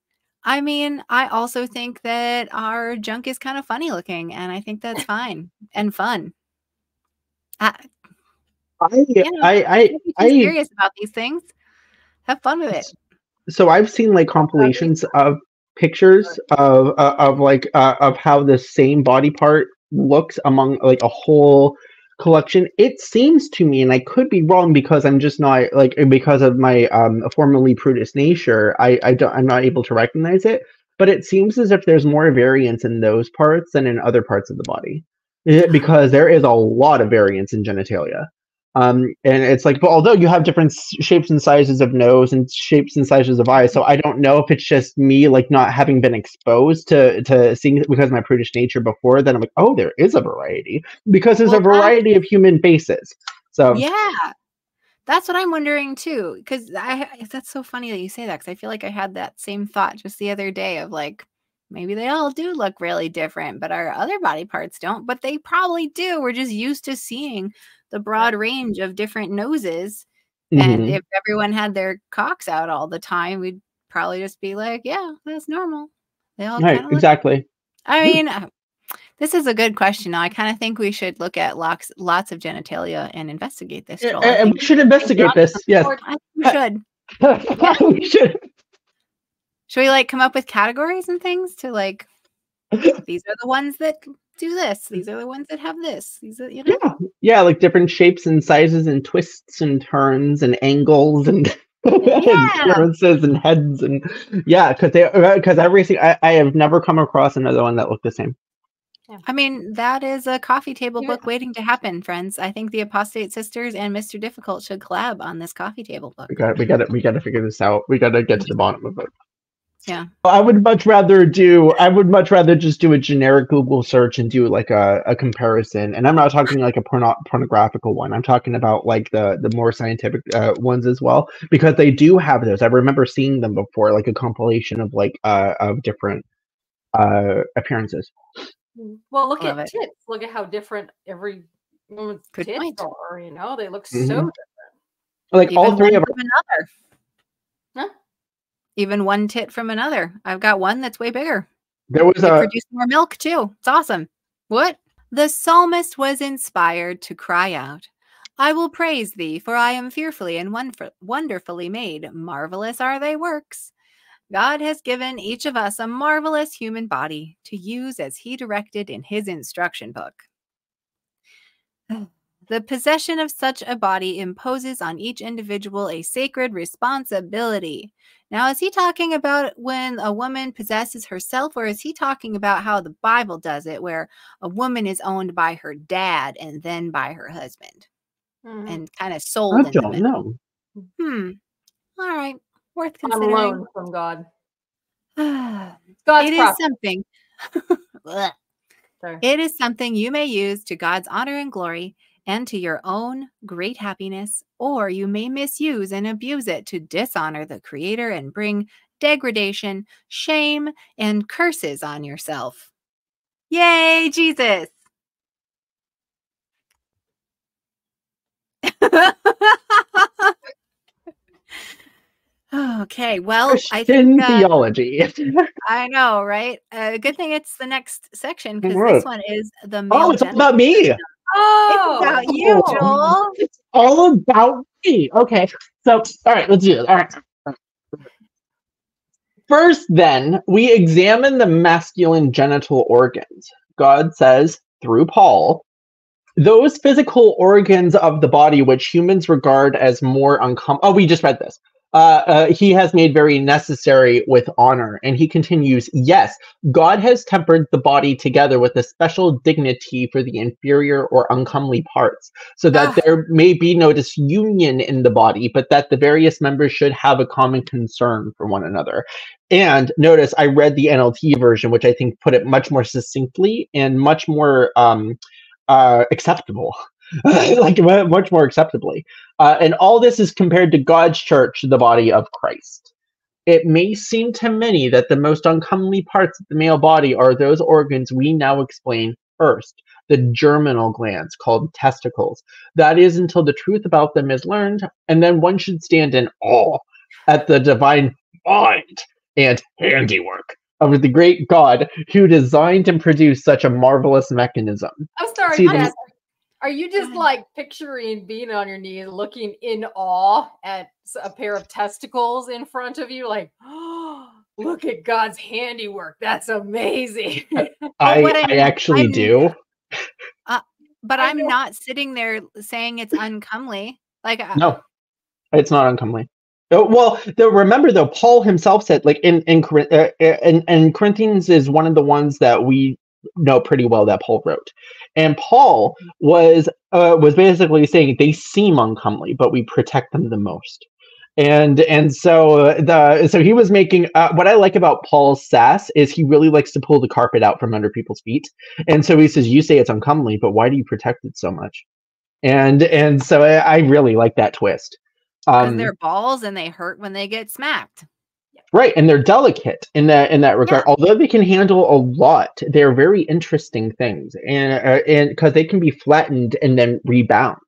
Speaker 1: I mean, I also think that our junk is kind of funny looking, and I think that's fine and fun. Uh, I,
Speaker 2: I
Speaker 1: know,
Speaker 2: I I, I
Speaker 1: serious about these things. Have fun with it.
Speaker 2: So I've seen like compilations of pictures of uh, of like uh, of how the same body part looks among like a whole collection. It seems to me, and I could be wrong because I'm just not like because of my um formerly prudish nature. I I don't I'm not able to recognize it. But it seems as if there's more variance in those parts than in other parts of the body, because there is a lot of variance in genitalia. Um, and it's like, but although you have different shapes and sizes of nose and shapes and sizes of eyes, so I don't know if it's just me like not having been exposed to to seeing because of my prudish nature before. Then I'm like, oh, there is a variety because there's
Speaker 1: Well,
Speaker 2: a variety of human faces. So
Speaker 1: Yeah. That's what I'm wondering too. Because I that's so funny that you say that because I feel like I had that same thought just the other day of like maybe they all do look really different, but our other body parts don't. But they probably do. We're just used to seeing the broad range of different noses. And
Speaker 2: mhm.
Speaker 1: if everyone had their cocks out all the time, we'd probably just be like, yeah, that's normal. They all
Speaker 2: right, exactly.
Speaker 1: I mean, uh, this is a good question. I kind of think we should look at lots, lots of genitalia and investigate this. Joel.
Speaker 2: And we should investigate this. Yes,
Speaker 1: we should.
Speaker 2: we should.
Speaker 1: Should we like come up with categories and things to like? These are the ones that do this. Mm. These are the ones that have this. These are you know.
Speaker 2: Yeah, yeah, like different shapes and sizes and twists and turns and angles and, and
Speaker 1: Yeah.
Speaker 2: appearances and heads and yeah, because they uh, because every I, I have never come across another one that looked the same.
Speaker 1: I mean, that is a coffee table
Speaker 3: Yeah.
Speaker 1: book waiting to happen, friends. I think the Apostate Sisters and Mr. Difficult should collab on this coffee table book.
Speaker 2: We got we got to we got to figure this out. We got to get to the bottom of it.
Speaker 1: Yeah.
Speaker 2: I would much rather do. I would much rather just do a generic Google search and do like a, a comparison. And I'm not talking like a porno- pornographical one. I'm talking about like the the more scientific uh, ones as well because they do have those. I remember seeing them before, like a compilation of like uh of different uh appearances.
Speaker 3: Well, look
Speaker 1: Love
Speaker 3: at
Speaker 1: it.
Speaker 3: tits. Look at how different every woman's
Speaker 1: Good
Speaker 3: tits
Speaker 1: point.
Speaker 3: are. You know, they look
Speaker 2: Mhm.
Speaker 3: so different.
Speaker 2: Like all three of
Speaker 1: from another. Even one tit from another. I've got one that's way bigger.
Speaker 2: there was a
Speaker 1: produce more milk too. It's awesome. What? The psalmist was inspired to cry out, I will praise thee, for I am fearfully and wonderfully made. Marvelous are thy works. God has given each of us a marvelous human body to use as he directed in his instruction book. The possession of such a body imposes on each individual a sacred responsibility. Now, is he talking about when a woman possesses herself, or is he talking about how the Bible does it, where a woman is owned by her dad and then by her husband
Speaker 3: Mhm.
Speaker 1: and kind of sold
Speaker 2: I don't know.
Speaker 1: Hmm. All right. Worth
Speaker 3: On
Speaker 1: considering.
Speaker 3: loan from God.
Speaker 1: it
Speaker 3: God's
Speaker 1: is something. It is something you may use to God's honor and glory and to your own great happiness, or you may misuse and abuse it to dishonor the Creator and bring degradation, shame, and curses on yourself. Yay, Jesus! okay, well, I think uh,
Speaker 2: theology.
Speaker 1: I know, right? Uh, good thing it's the next section because this one is the
Speaker 2: oh, it's about me.
Speaker 3: Oh,
Speaker 1: It's about you. Joel.
Speaker 2: It's all about me. Okay. So, all right, let's do it. All right. First, then, we examine the masculine genital organs. God says through Paul, those physical organs of the body which humans regard as more uncommon. Oh, we just read this. Uh, uh, he has made very necessary with honor. And he continues, yes, God has tempered the body together with a special dignity for the inferior or uncomely parts, so that
Speaker 1: Ah.
Speaker 2: there may be no disunion in the body, but that the various members should have a common concern for one another. And notice I read the NLT version, which I think put it much more succinctly and much more um, uh, acceptable. like much more acceptably. Uh, and all this is compared to God's church, the body of Christ. It may seem to many that the most uncomely parts of the male body are those organs we now explain first the germinal glands called testicles. That is until the truth about them is learned, and then one should stand in awe at the divine mind and handiwork of the great God who designed and produced such a marvelous mechanism.
Speaker 3: I'm sorry,
Speaker 2: See,
Speaker 3: Jess.
Speaker 2: the-
Speaker 3: Are you just like picturing being on your knees, looking in awe at a pair of testicles in front of you, like, oh, look at God's handiwork. That's amazing.
Speaker 2: I,
Speaker 1: I
Speaker 2: I actually
Speaker 1: I'm-
Speaker 2: do.
Speaker 1: But
Speaker 3: I
Speaker 1: I'm not sitting there saying it's uncomely. Like, uh,
Speaker 2: No, it's not uncomely. Oh, well, though, remember though, Paul himself said, like in in, Corin- uh, uh, in in Corinthians is one of the ones that we know pretty well that Paul wrote, and Paul was uh, was basically saying they seem uncomely, but we protect them the most. And and so uh, the so he was making uh, what I like about Paul's sass is he really likes to pull the carpet out from under people's feet, and so he says, "You say it's uncomely, but why do you protect it so much?" And and so I, I really like that twist. Um,
Speaker 1: they're balls and they hurt when they get smacked.
Speaker 2: Right, and they're delicate in that in that regard. Although they can handle a lot, they're very interesting things, and uh, and because they can be flattened and then rebound.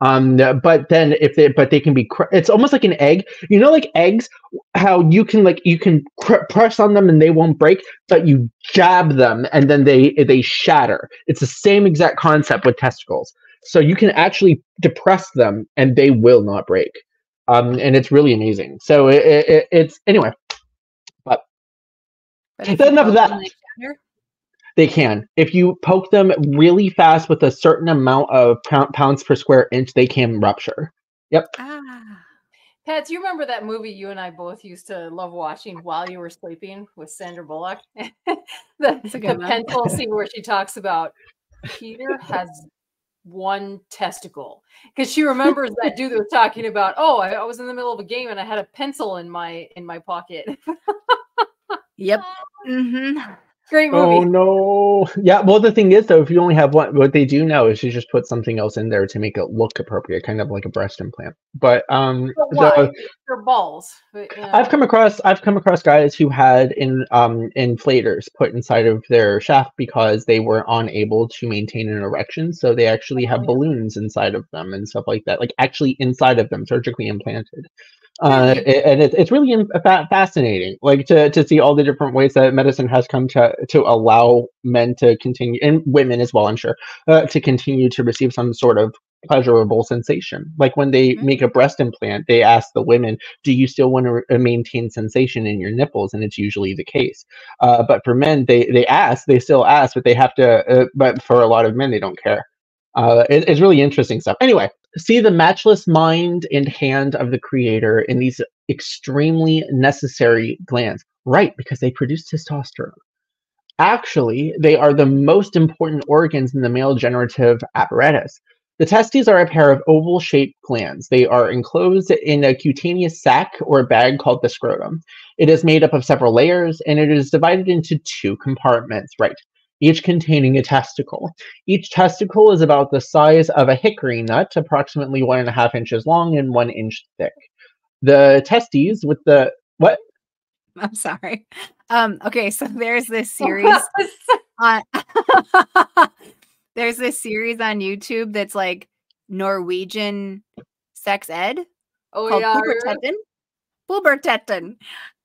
Speaker 2: Um, but then if they but they can be cr- it's almost like an egg. You know, like eggs, how you can like you can cr- press on them and they won't break, but you jab them and then they they shatter. It's the same exact concept with testicles. So you can actually depress them and they will not break. Um, and it's really amazing. So it, it- it's anyway.
Speaker 1: But if
Speaker 2: Then
Speaker 1: you
Speaker 2: enough of
Speaker 1: poke
Speaker 2: that.
Speaker 1: them, they shatter.
Speaker 2: They can. If you poke them really fast with a certain amount of pounds per square inch, they can rupture. Yep.
Speaker 1: Ah.
Speaker 3: Pat, do you remember that movie you and I both used to love watching while you were sleeping with Sandra Bullock? the
Speaker 1: That's a
Speaker 3: the
Speaker 1: good one.
Speaker 3: pencil scene where she talks about Peter has one testicle because she remembers that dude that was talking about. Oh, I, I was in the middle of a game and I had a pencil in my in my pocket.
Speaker 1: Yep. Mm-hmm.
Speaker 3: Great movie.
Speaker 2: Oh no! Yeah. Well, the thing is, though, if you only have one, what they do now is you just put something else in there to make it look appropriate, kind of like a breast implant. But um,
Speaker 3: But
Speaker 2: the-
Speaker 3: why? They're balls. But, you know.
Speaker 2: I've come across I've come across guys who had in um inflators put inside of their shaft because they were unable to maintain an erection, so they actually have
Speaker 3: Oh, yeah.
Speaker 2: balloons inside of them and stuff like that, like actually inside of them, surgically implanted. Uh, and it's it's really fascinating, like to to see all the different ways that medicine has come to to allow men to continue and women as well, I'm sure, uh, to continue to receive some sort of pleasurable sensation. Like when they
Speaker 1: Mhm.
Speaker 2: make a breast implant, they ask the women do you still want to re- maintain sensation in your nipples and it's usually the case uh, but for men they they ask they still ask but they have to uh, but for a lot of men they don't care uh, it- it's really interesting stuff anyway see the matchless mind and hand of the creator in these extremely necessary glands right because they produce testosterone actually they are the most important organs in the male generative apparatus the testes are a pair of oval shaped glands. They are enclosed in a cutaneous sac or bag called the scrotum. It is made up of several layers and it is divided into two compartments, right? Each containing a testicle. Each testicle is about the size of a hickory nut, approximately one and a half inches long and one inch thick. The testes with the what?
Speaker 1: I'm sorry. Um, okay, so there's this series on there's this series on YouTube that's like Norwegian sex ed
Speaker 3: oh
Speaker 1: called
Speaker 3: yeah. I heard-
Speaker 1: Pubertetten. Pubertetten.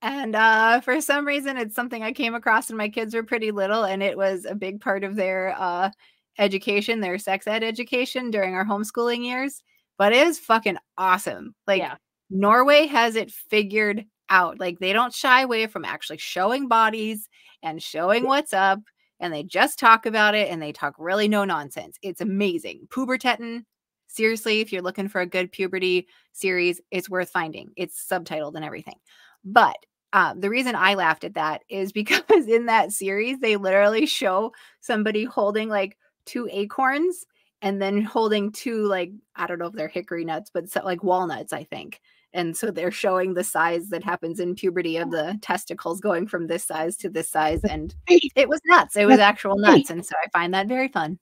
Speaker 1: And uh, for some reason, it's something I came across when my kids were pretty little, and it was a big part of their uh, education, their sex ed education during our homeschooling years. But it is fucking awesome. Like
Speaker 3: Yeah.
Speaker 1: Norway has it figured out. Like they don't shy away from actually showing bodies and showing what's up, and they just talk about it and they talk really no nonsense. It's amazing. Pubertetten. Seriously, if you're looking for a good puberty series, it's worth finding. It's subtitled and everything. But um, the reason I laughed at that is because in that series, they literally show somebody holding like two acorns and then holding two, like, I don't know if they're hickory nuts, but so, like walnuts, I think. And so they're showing the size that happens in puberty of the testicles going from this size to this size. And it was nuts. It was actual nuts. And so I find that very fun.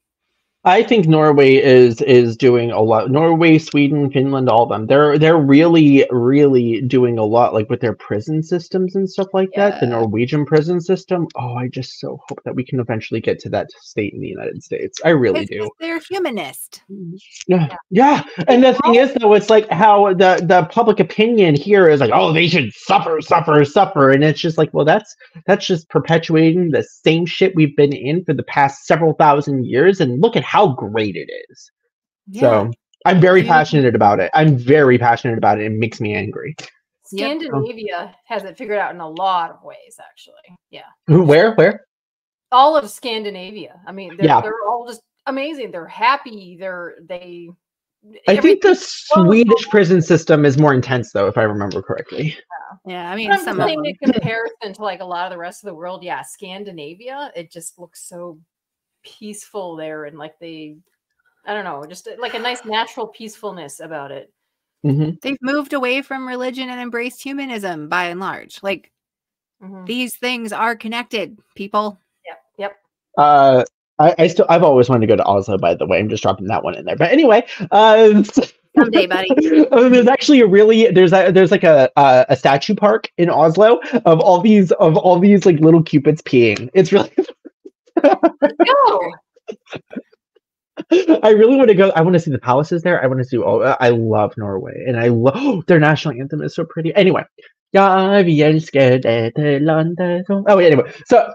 Speaker 2: I think Norway is is doing a lot. Norway, Sweden, Finland, all of them. They're they're really really doing a lot, like with their prison systems and stuff like that. The Norwegian prison system. Oh, I just so hope that we can eventually get to that state in the United States. I really
Speaker 1: It's
Speaker 2: do.
Speaker 1: they're humanist.
Speaker 2: Yeah, yeah. And the thing is, though, it's like how the the public opinion here is like, oh, they should suffer, suffer, suffer, and it's just like, well, that's that's just perpetuating the same shit we've been in for the past several thousand years, and look at how great it is.
Speaker 1: Yeah.
Speaker 2: So I'm very
Speaker 1: You-
Speaker 2: passionate about it. I'm very passionate about it. It makes me angry.
Speaker 1: Yep.
Speaker 3: Scandinavia has it figured out in a lot of ways, actually. Yeah.
Speaker 2: Where, where?
Speaker 3: All of Scandinavia. I mean, they're,
Speaker 2: Yeah.
Speaker 3: they're all just amazing. They're happy. They're they
Speaker 2: I think the Swedish prison system is more intense, though, if I remember correctly.
Speaker 1: Yeah, I mean,
Speaker 3: But I'm
Speaker 1: some
Speaker 3: just saying in comparison to like a lot of the rest of the world, yeah, Scandinavia, it just looks so peaceful there and like they I don't know, just like a nice natural peacefulness about it.
Speaker 2: hmm
Speaker 1: They've moved away from religion and embraced humanism by and large. Like
Speaker 3: Mhm.
Speaker 1: these things are connected, people.
Speaker 3: Yep. Yep.
Speaker 2: Uh, I, I still, I've always wanted to go to Oslo. By the way, I'm just dropping that one in there. But anyway, uh,
Speaker 1: Someday, buddy.
Speaker 2: uh, there's actually a really there's a, there's like a, a a statue park in Oslo of all these of all these like little cupids peeing. It's really
Speaker 3: Go.
Speaker 2: I really want to go. I want to see the palaces there. I want to see. Oh, I love Norway, and I love their national anthem is so pretty. Anyway, ja, vi elsker dette landet. som-" Oh, anyway. So,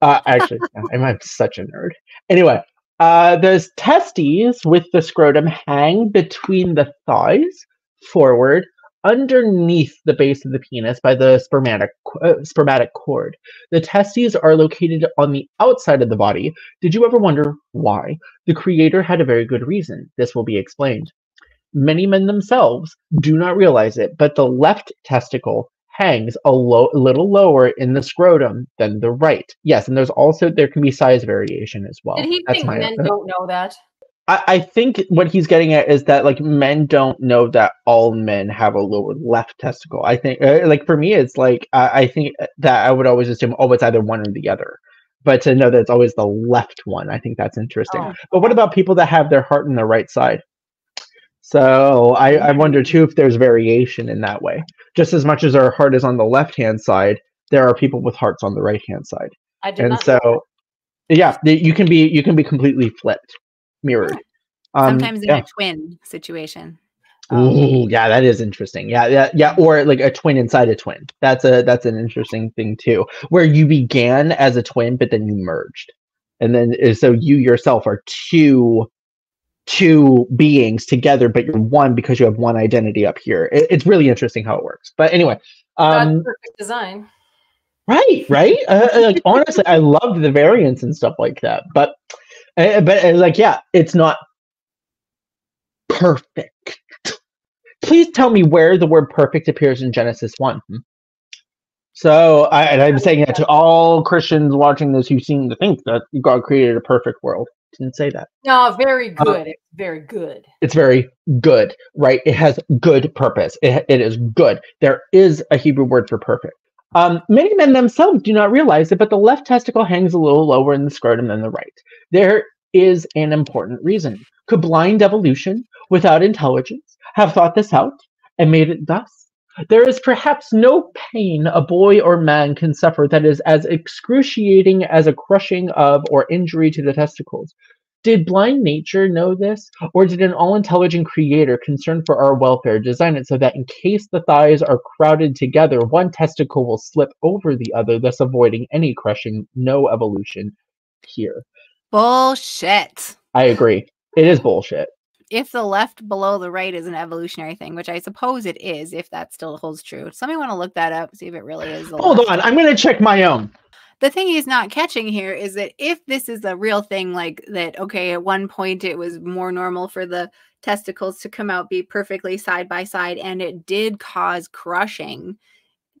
Speaker 2: uh, actually, I'm, I'm such a nerd. Anyway, uh, testes with the scrotum hang between the thighs, forward, underneath the base of the penis by the spermatic uh, spermatic cord. The testes are located on the outside of the body. Did you ever wonder why? The creator had a very good reason. This will be explained. many men themselves do not realize it, but the left testicle hangs a lo- little lower in the scrotum than the right. Yes, and there's also there can be size variation as well.
Speaker 3: Did he
Speaker 2: That's
Speaker 3: think
Speaker 2: my
Speaker 3: men don't know that?
Speaker 2: I, I think what he's getting at is that like men don't know that all men have a lower left testicle. I think uh, like for me it's like I, I think that I would always assume oh it's either one or the other. But to know that it's always the left one, I think that's interesting.
Speaker 3: Oh.
Speaker 2: But what about people that have their heart in the right side? So I, I wonder too if there's variation in that way. Just as much as our heart is on the left hand side, there are people with hearts on the right hand side.
Speaker 3: I did
Speaker 2: And so yeah, you can be you can be completely flipped, mirrored. Um,
Speaker 1: Sometimes in
Speaker 2: yeah.
Speaker 1: a twin situation.
Speaker 2: Ooh, yeah, that is interesting. Yeah, yeah, yeah, or like a twin inside a twin. That's a that's an interesting thing too, where you began as a twin, but then you merged, and then uh, so you yourself are two two beings together, but you're one because you have one identity up here. It, it's really interesting how it works. But anyway,
Speaker 3: God's
Speaker 2: um,
Speaker 3: perfect design.
Speaker 2: right, right. Uh, uh, like honestly, I loved the variants and stuff like that. But uh, but uh, like yeah, it's not perfect. Please tell me where the word perfect appears in Genesis 1. hmm? So, I, and I'm saying that to all Christians watching this who seem to think that God created a perfect world. Didn't say that.
Speaker 3: No, very
Speaker 2: Uh,
Speaker 3: good. it's very good.
Speaker 2: It's very good, right? It has good purpose. It, it is good. There is a Hebrew word for perfect. Um, many men themselves do not realize it, but the left testicle hangs a little lower in the scrotum than the right. There is an important reason. Could blind evolution, without intelligence, have thought this out and made it thus? There is perhaps no pain a boy or man can suffer that is as excruciating as a crushing of or injury to the testicles. Did blind nature know this? Or did an all intelligent creator concerned for our welfare design it so that in case the thighs are crowded together, one testicle will slip over the other, thus avoiding any crushing? No evolution here.
Speaker 1: Bullshit.
Speaker 2: I agree. It is bullshit.
Speaker 1: If the left below the right is an evolutionary thing, which I suppose it is, if that still holds true. Somebody want to look that up, see if it really is.
Speaker 2: Hold
Speaker 1: left.
Speaker 2: on, I'm going to check my own.
Speaker 1: The thing he's not catching here is that if this is a real thing like that okay at one point it was more normal for the testicles to come out be perfectly side by side and it did cause crushing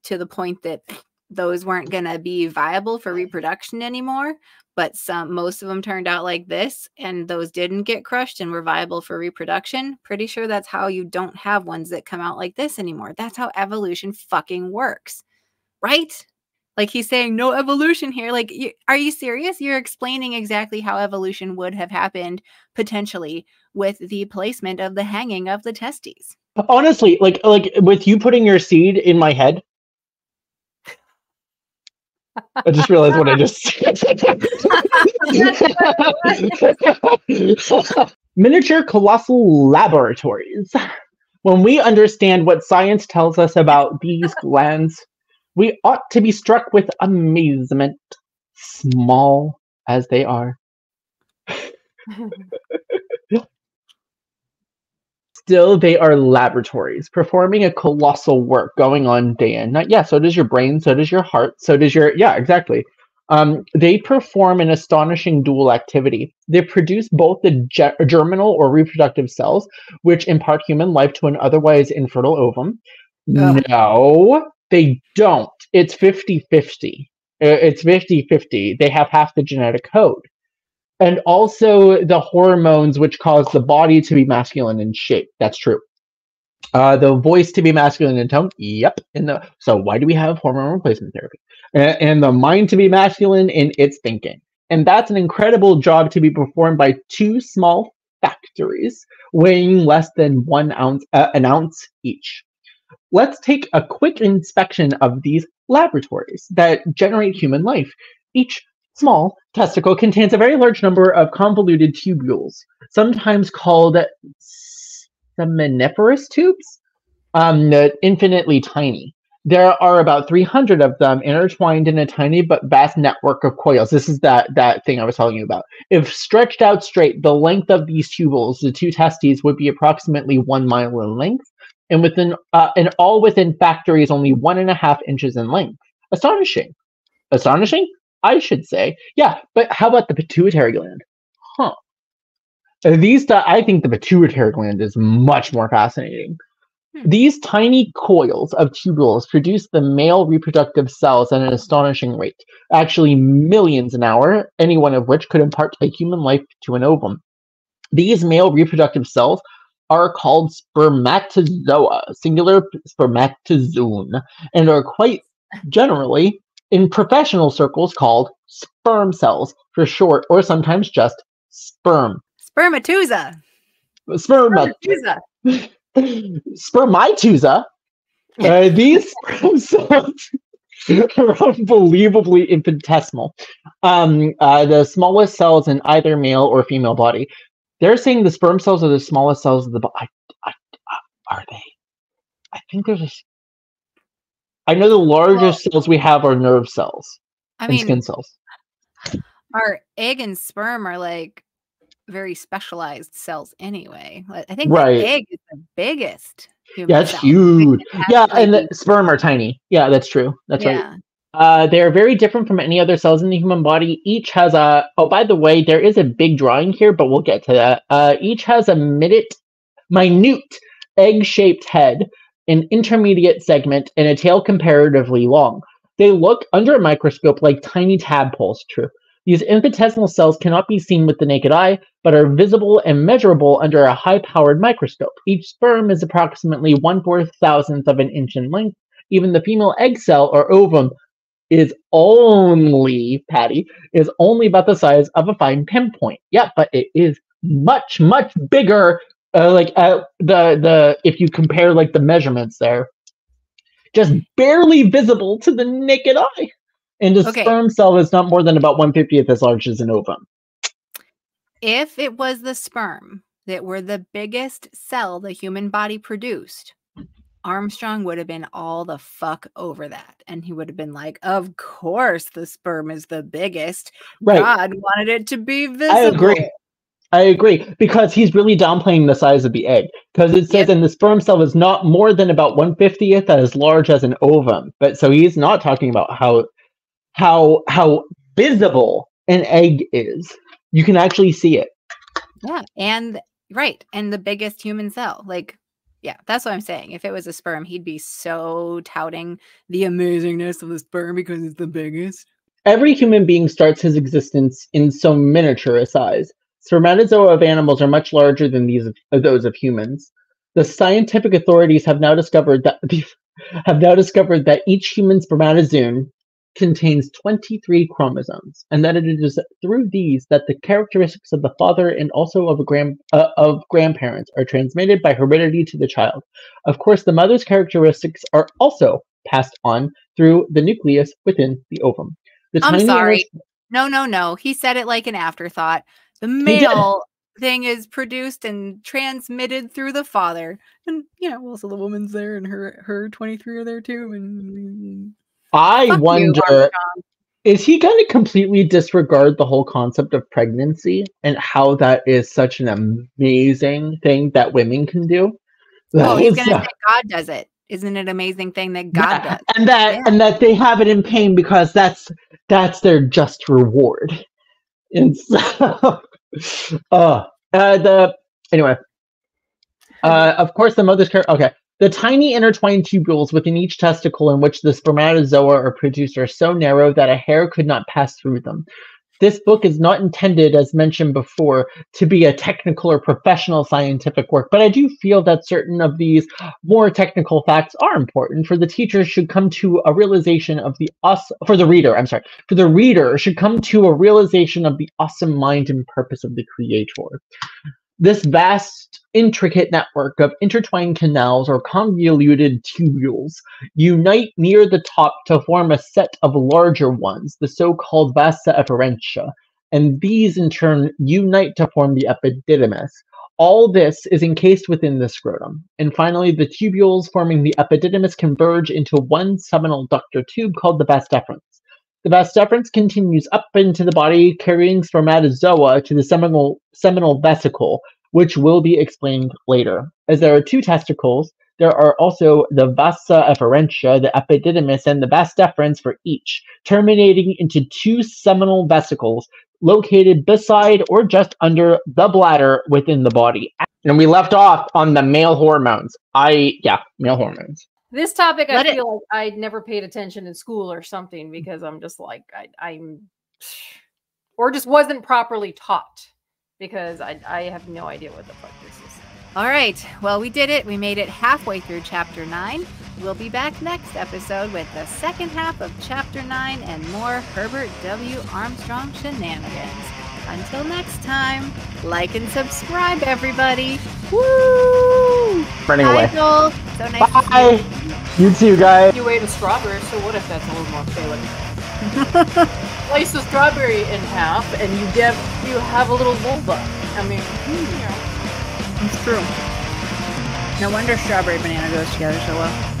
Speaker 1: to the point that those weren't going to be viable for reproduction anymore but some most of them turned out like this and those didn't get crushed and were viable for reproduction pretty sure that's how you don't have ones that come out like this anymore. That's how evolution fucking works. Right like he's saying no evolution here. Like, you, are you serious? You're explaining exactly how evolution would have happened potentially with the placement of the hanging of the testes.
Speaker 2: Honestly, like like with you putting your seed in my head. I just realized what I just said. Miniature colossal laboratories. When we understand what science tells us about these glands, we ought to be struck with amazement, small as they are. Still, they are laboratories performing a colossal work going on day and night. Yeah, so does your brain, so does your heart, so does your. Yeah, exactly. Um, they perform an astonishing dual activity. They produce both the ge- germinal or reproductive cells, which impart human life to an otherwise infertile ovum.
Speaker 1: Ugh.
Speaker 2: No, they don't. It's 50 50. It's 50 50. They have half the genetic code and also the hormones which cause the body to be masculine in shape. That's true. Uh, the voice to be masculine in tone. Yep. And the so why do we have hormone replacement therapy? A- and the mind to be masculine in its thinking. And that's an incredible job to be performed by two small factories weighing less than one ounce, uh, an ounce each. Let's take a quick inspection of these laboratories that generate human life. Each small testicle contains a very large number of convoluted tubules, sometimes called seminiferous tubes, um, infinitely tiny. There are about 300 of them intertwined in a tiny but vast network of coils. This is that, that thing I was telling you about. If stretched out straight, the length of these tubules, the two testes, would be approximately one mile in length, and within uh, and all within factories only one and a half inches in length. Astonishing. Astonishing? I should say. Yeah, but how about the pituitary gland? Huh. Uh, These, I think the pituitary gland is much more fascinating.
Speaker 1: Hmm.
Speaker 2: These tiny coils of tubules produce the male reproductive cells at an astonishing rate, actually millions an hour, any one of which could impart a human life to an ovum. These male reproductive cells are called spermatozoa, singular spermatozoon, and are quite generally in professional circles called sperm cells for short, or sometimes just sperm.
Speaker 1: Spermatozoa.
Speaker 2: Sperma,
Speaker 3: Spermatozoa.
Speaker 2: Uh, these sperm cells are unbelievably infinitesimal. Um, uh, the smallest cells in either male or female body. They're saying the sperm cells are the smallest cells of the body. I, I, I, are they? I think there's a. I know the largest cells we have are nerve cells
Speaker 1: I
Speaker 2: and
Speaker 1: mean,
Speaker 2: skin cells.
Speaker 1: our egg and sperm are like very specialized cells anyway. I think
Speaker 2: Right.
Speaker 1: the egg is the biggest. human
Speaker 2: Yeah, it's
Speaker 1: cell.
Speaker 2: huge. Yeah, and the sperm are tiny. Yeah, that's true. That's right. Uh, they are very different from any other cells in the human body. Each has a. Oh, by the way, there is a big drawing here, but we'll get to that. Uh, each has a minute, minute egg-shaped head, an intermediate segment, and a tail comparatively long. They look under a microscope like tiny tadpoles. True. These infinitesimal cells cannot be seen with the naked eye, but are visible and measurable under a high-powered microscope. Each sperm is approximately one four thousandth of an inch in length. Even the female egg cell or ovum is only Patty is only about the size of a fine pinpoint. Yeah, but it is much much bigger. Uh, like uh, the the if you compare like the measurements there, just barely visible to the naked eye. And a
Speaker 1: Okay.
Speaker 2: sperm cell is not more than about one fiftieth as large as an ovum.
Speaker 1: If it was the sperm that were the biggest cell the human body produced, Armstrong would have been all the fuck over that. And he would have been like, Of course, the sperm is the biggest.
Speaker 2: Right.
Speaker 1: God wanted it to be visible.
Speaker 2: I agree. I agree because he's really downplaying the size of the egg because it says
Speaker 1: Yep.
Speaker 2: in the sperm cell is not more than about one fiftieth as large as an ovum. But so he's not talking about how how how visible an egg is. You can actually see it.
Speaker 1: Yeah. And right. And the biggest human cell. Like, yeah, that's what I'm saying. If it was a sperm, he'd be so touting the amazingness of the sperm because it's the biggest.
Speaker 2: Every human being starts his existence in so miniature a size. Spermatozoa of animals are much larger than these of, those of humans. The scientific authorities have now discovered that have now discovered that each human spermatozoon contains 23 chromosomes, and that it is through these that the characteristics of the father and also of a grand uh, of grandparents are transmitted by heredity to the child. Of course, the mother's characteristics are also passed on through the nucleus within the ovum. The
Speaker 1: I'm sorry. No, no, no. He said it like an afterthought. The male thing is produced and transmitted through the father. And you know, also the woman's there and her her 23 are there too. And
Speaker 2: I
Speaker 1: Fuck
Speaker 2: wonder
Speaker 1: Armstrong.
Speaker 2: is he going to completely disregard the whole concept of pregnancy and how that is such an amazing thing that women can do?
Speaker 1: Oh,
Speaker 2: That
Speaker 1: he's gonna
Speaker 2: uh,
Speaker 1: say God does it. Isn't it an amazing thing that God
Speaker 2: that-
Speaker 1: does?
Speaker 2: and that
Speaker 1: Yeah.
Speaker 2: and that they have it in pain because that's that's their just reward. And so, uh, uh, the anyway, uh, of course, the mother's care. Okay, the tiny intertwined tubules within each testicle in which the spermatozoa are produced are so narrow that a hair could not pass through them. This book is not intended, as mentioned before, to be a technical or professional scientific work, but I do feel that certain of these more technical facts are important for the teacher should come to a realization of the us for the reader i'm sorry for the reader should come to a realization of the awesome mind and purpose of the creator this vast intricate network of intertwined canals or convoluted tubules unite near the top to form a set of larger ones the so-called vasa efferentia and these in turn unite to form the epididymis all this is encased within the scrotum. And finally, the tubules forming the epididymis converge into one seminal ductal tube called the vas deferens. The vas deferens continues up into the body, carrying spermatozoa to the seminal, seminal vesicle, which will be explained later. As there are two testicles, there are also the vasa efferentia, the epididymis, and the vas deferens for each, terminating into two seminal vesicles located beside or just under the bladder within the body. And we left off on the male hormones. I, yeah, male hormones.
Speaker 3: This topic, I
Speaker 1: it-
Speaker 3: feel like I never paid attention in school or something because I'm just like I, I'm, or just wasn't properly taught because I, I have no idea what the fuck this is.
Speaker 1: All right. Well, we did it. We made it halfway through chapter nine. We'll be back next episode with the second half of chapter nine and more Herbert W. Armstrong shenanigans. Until next time, like and subscribe, everybody. Woo!
Speaker 2: Running
Speaker 1: Bye,
Speaker 2: away.
Speaker 1: Joel. So nice to see
Speaker 2: Bye. You too, guys.
Speaker 3: You ate a strawberry, so what if that's a little more phallic? Slice the strawberry in half, and you get you have a little vulva. I mean, you know.
Speaker 1: It's true. No wonder strawberry banana goes together so well.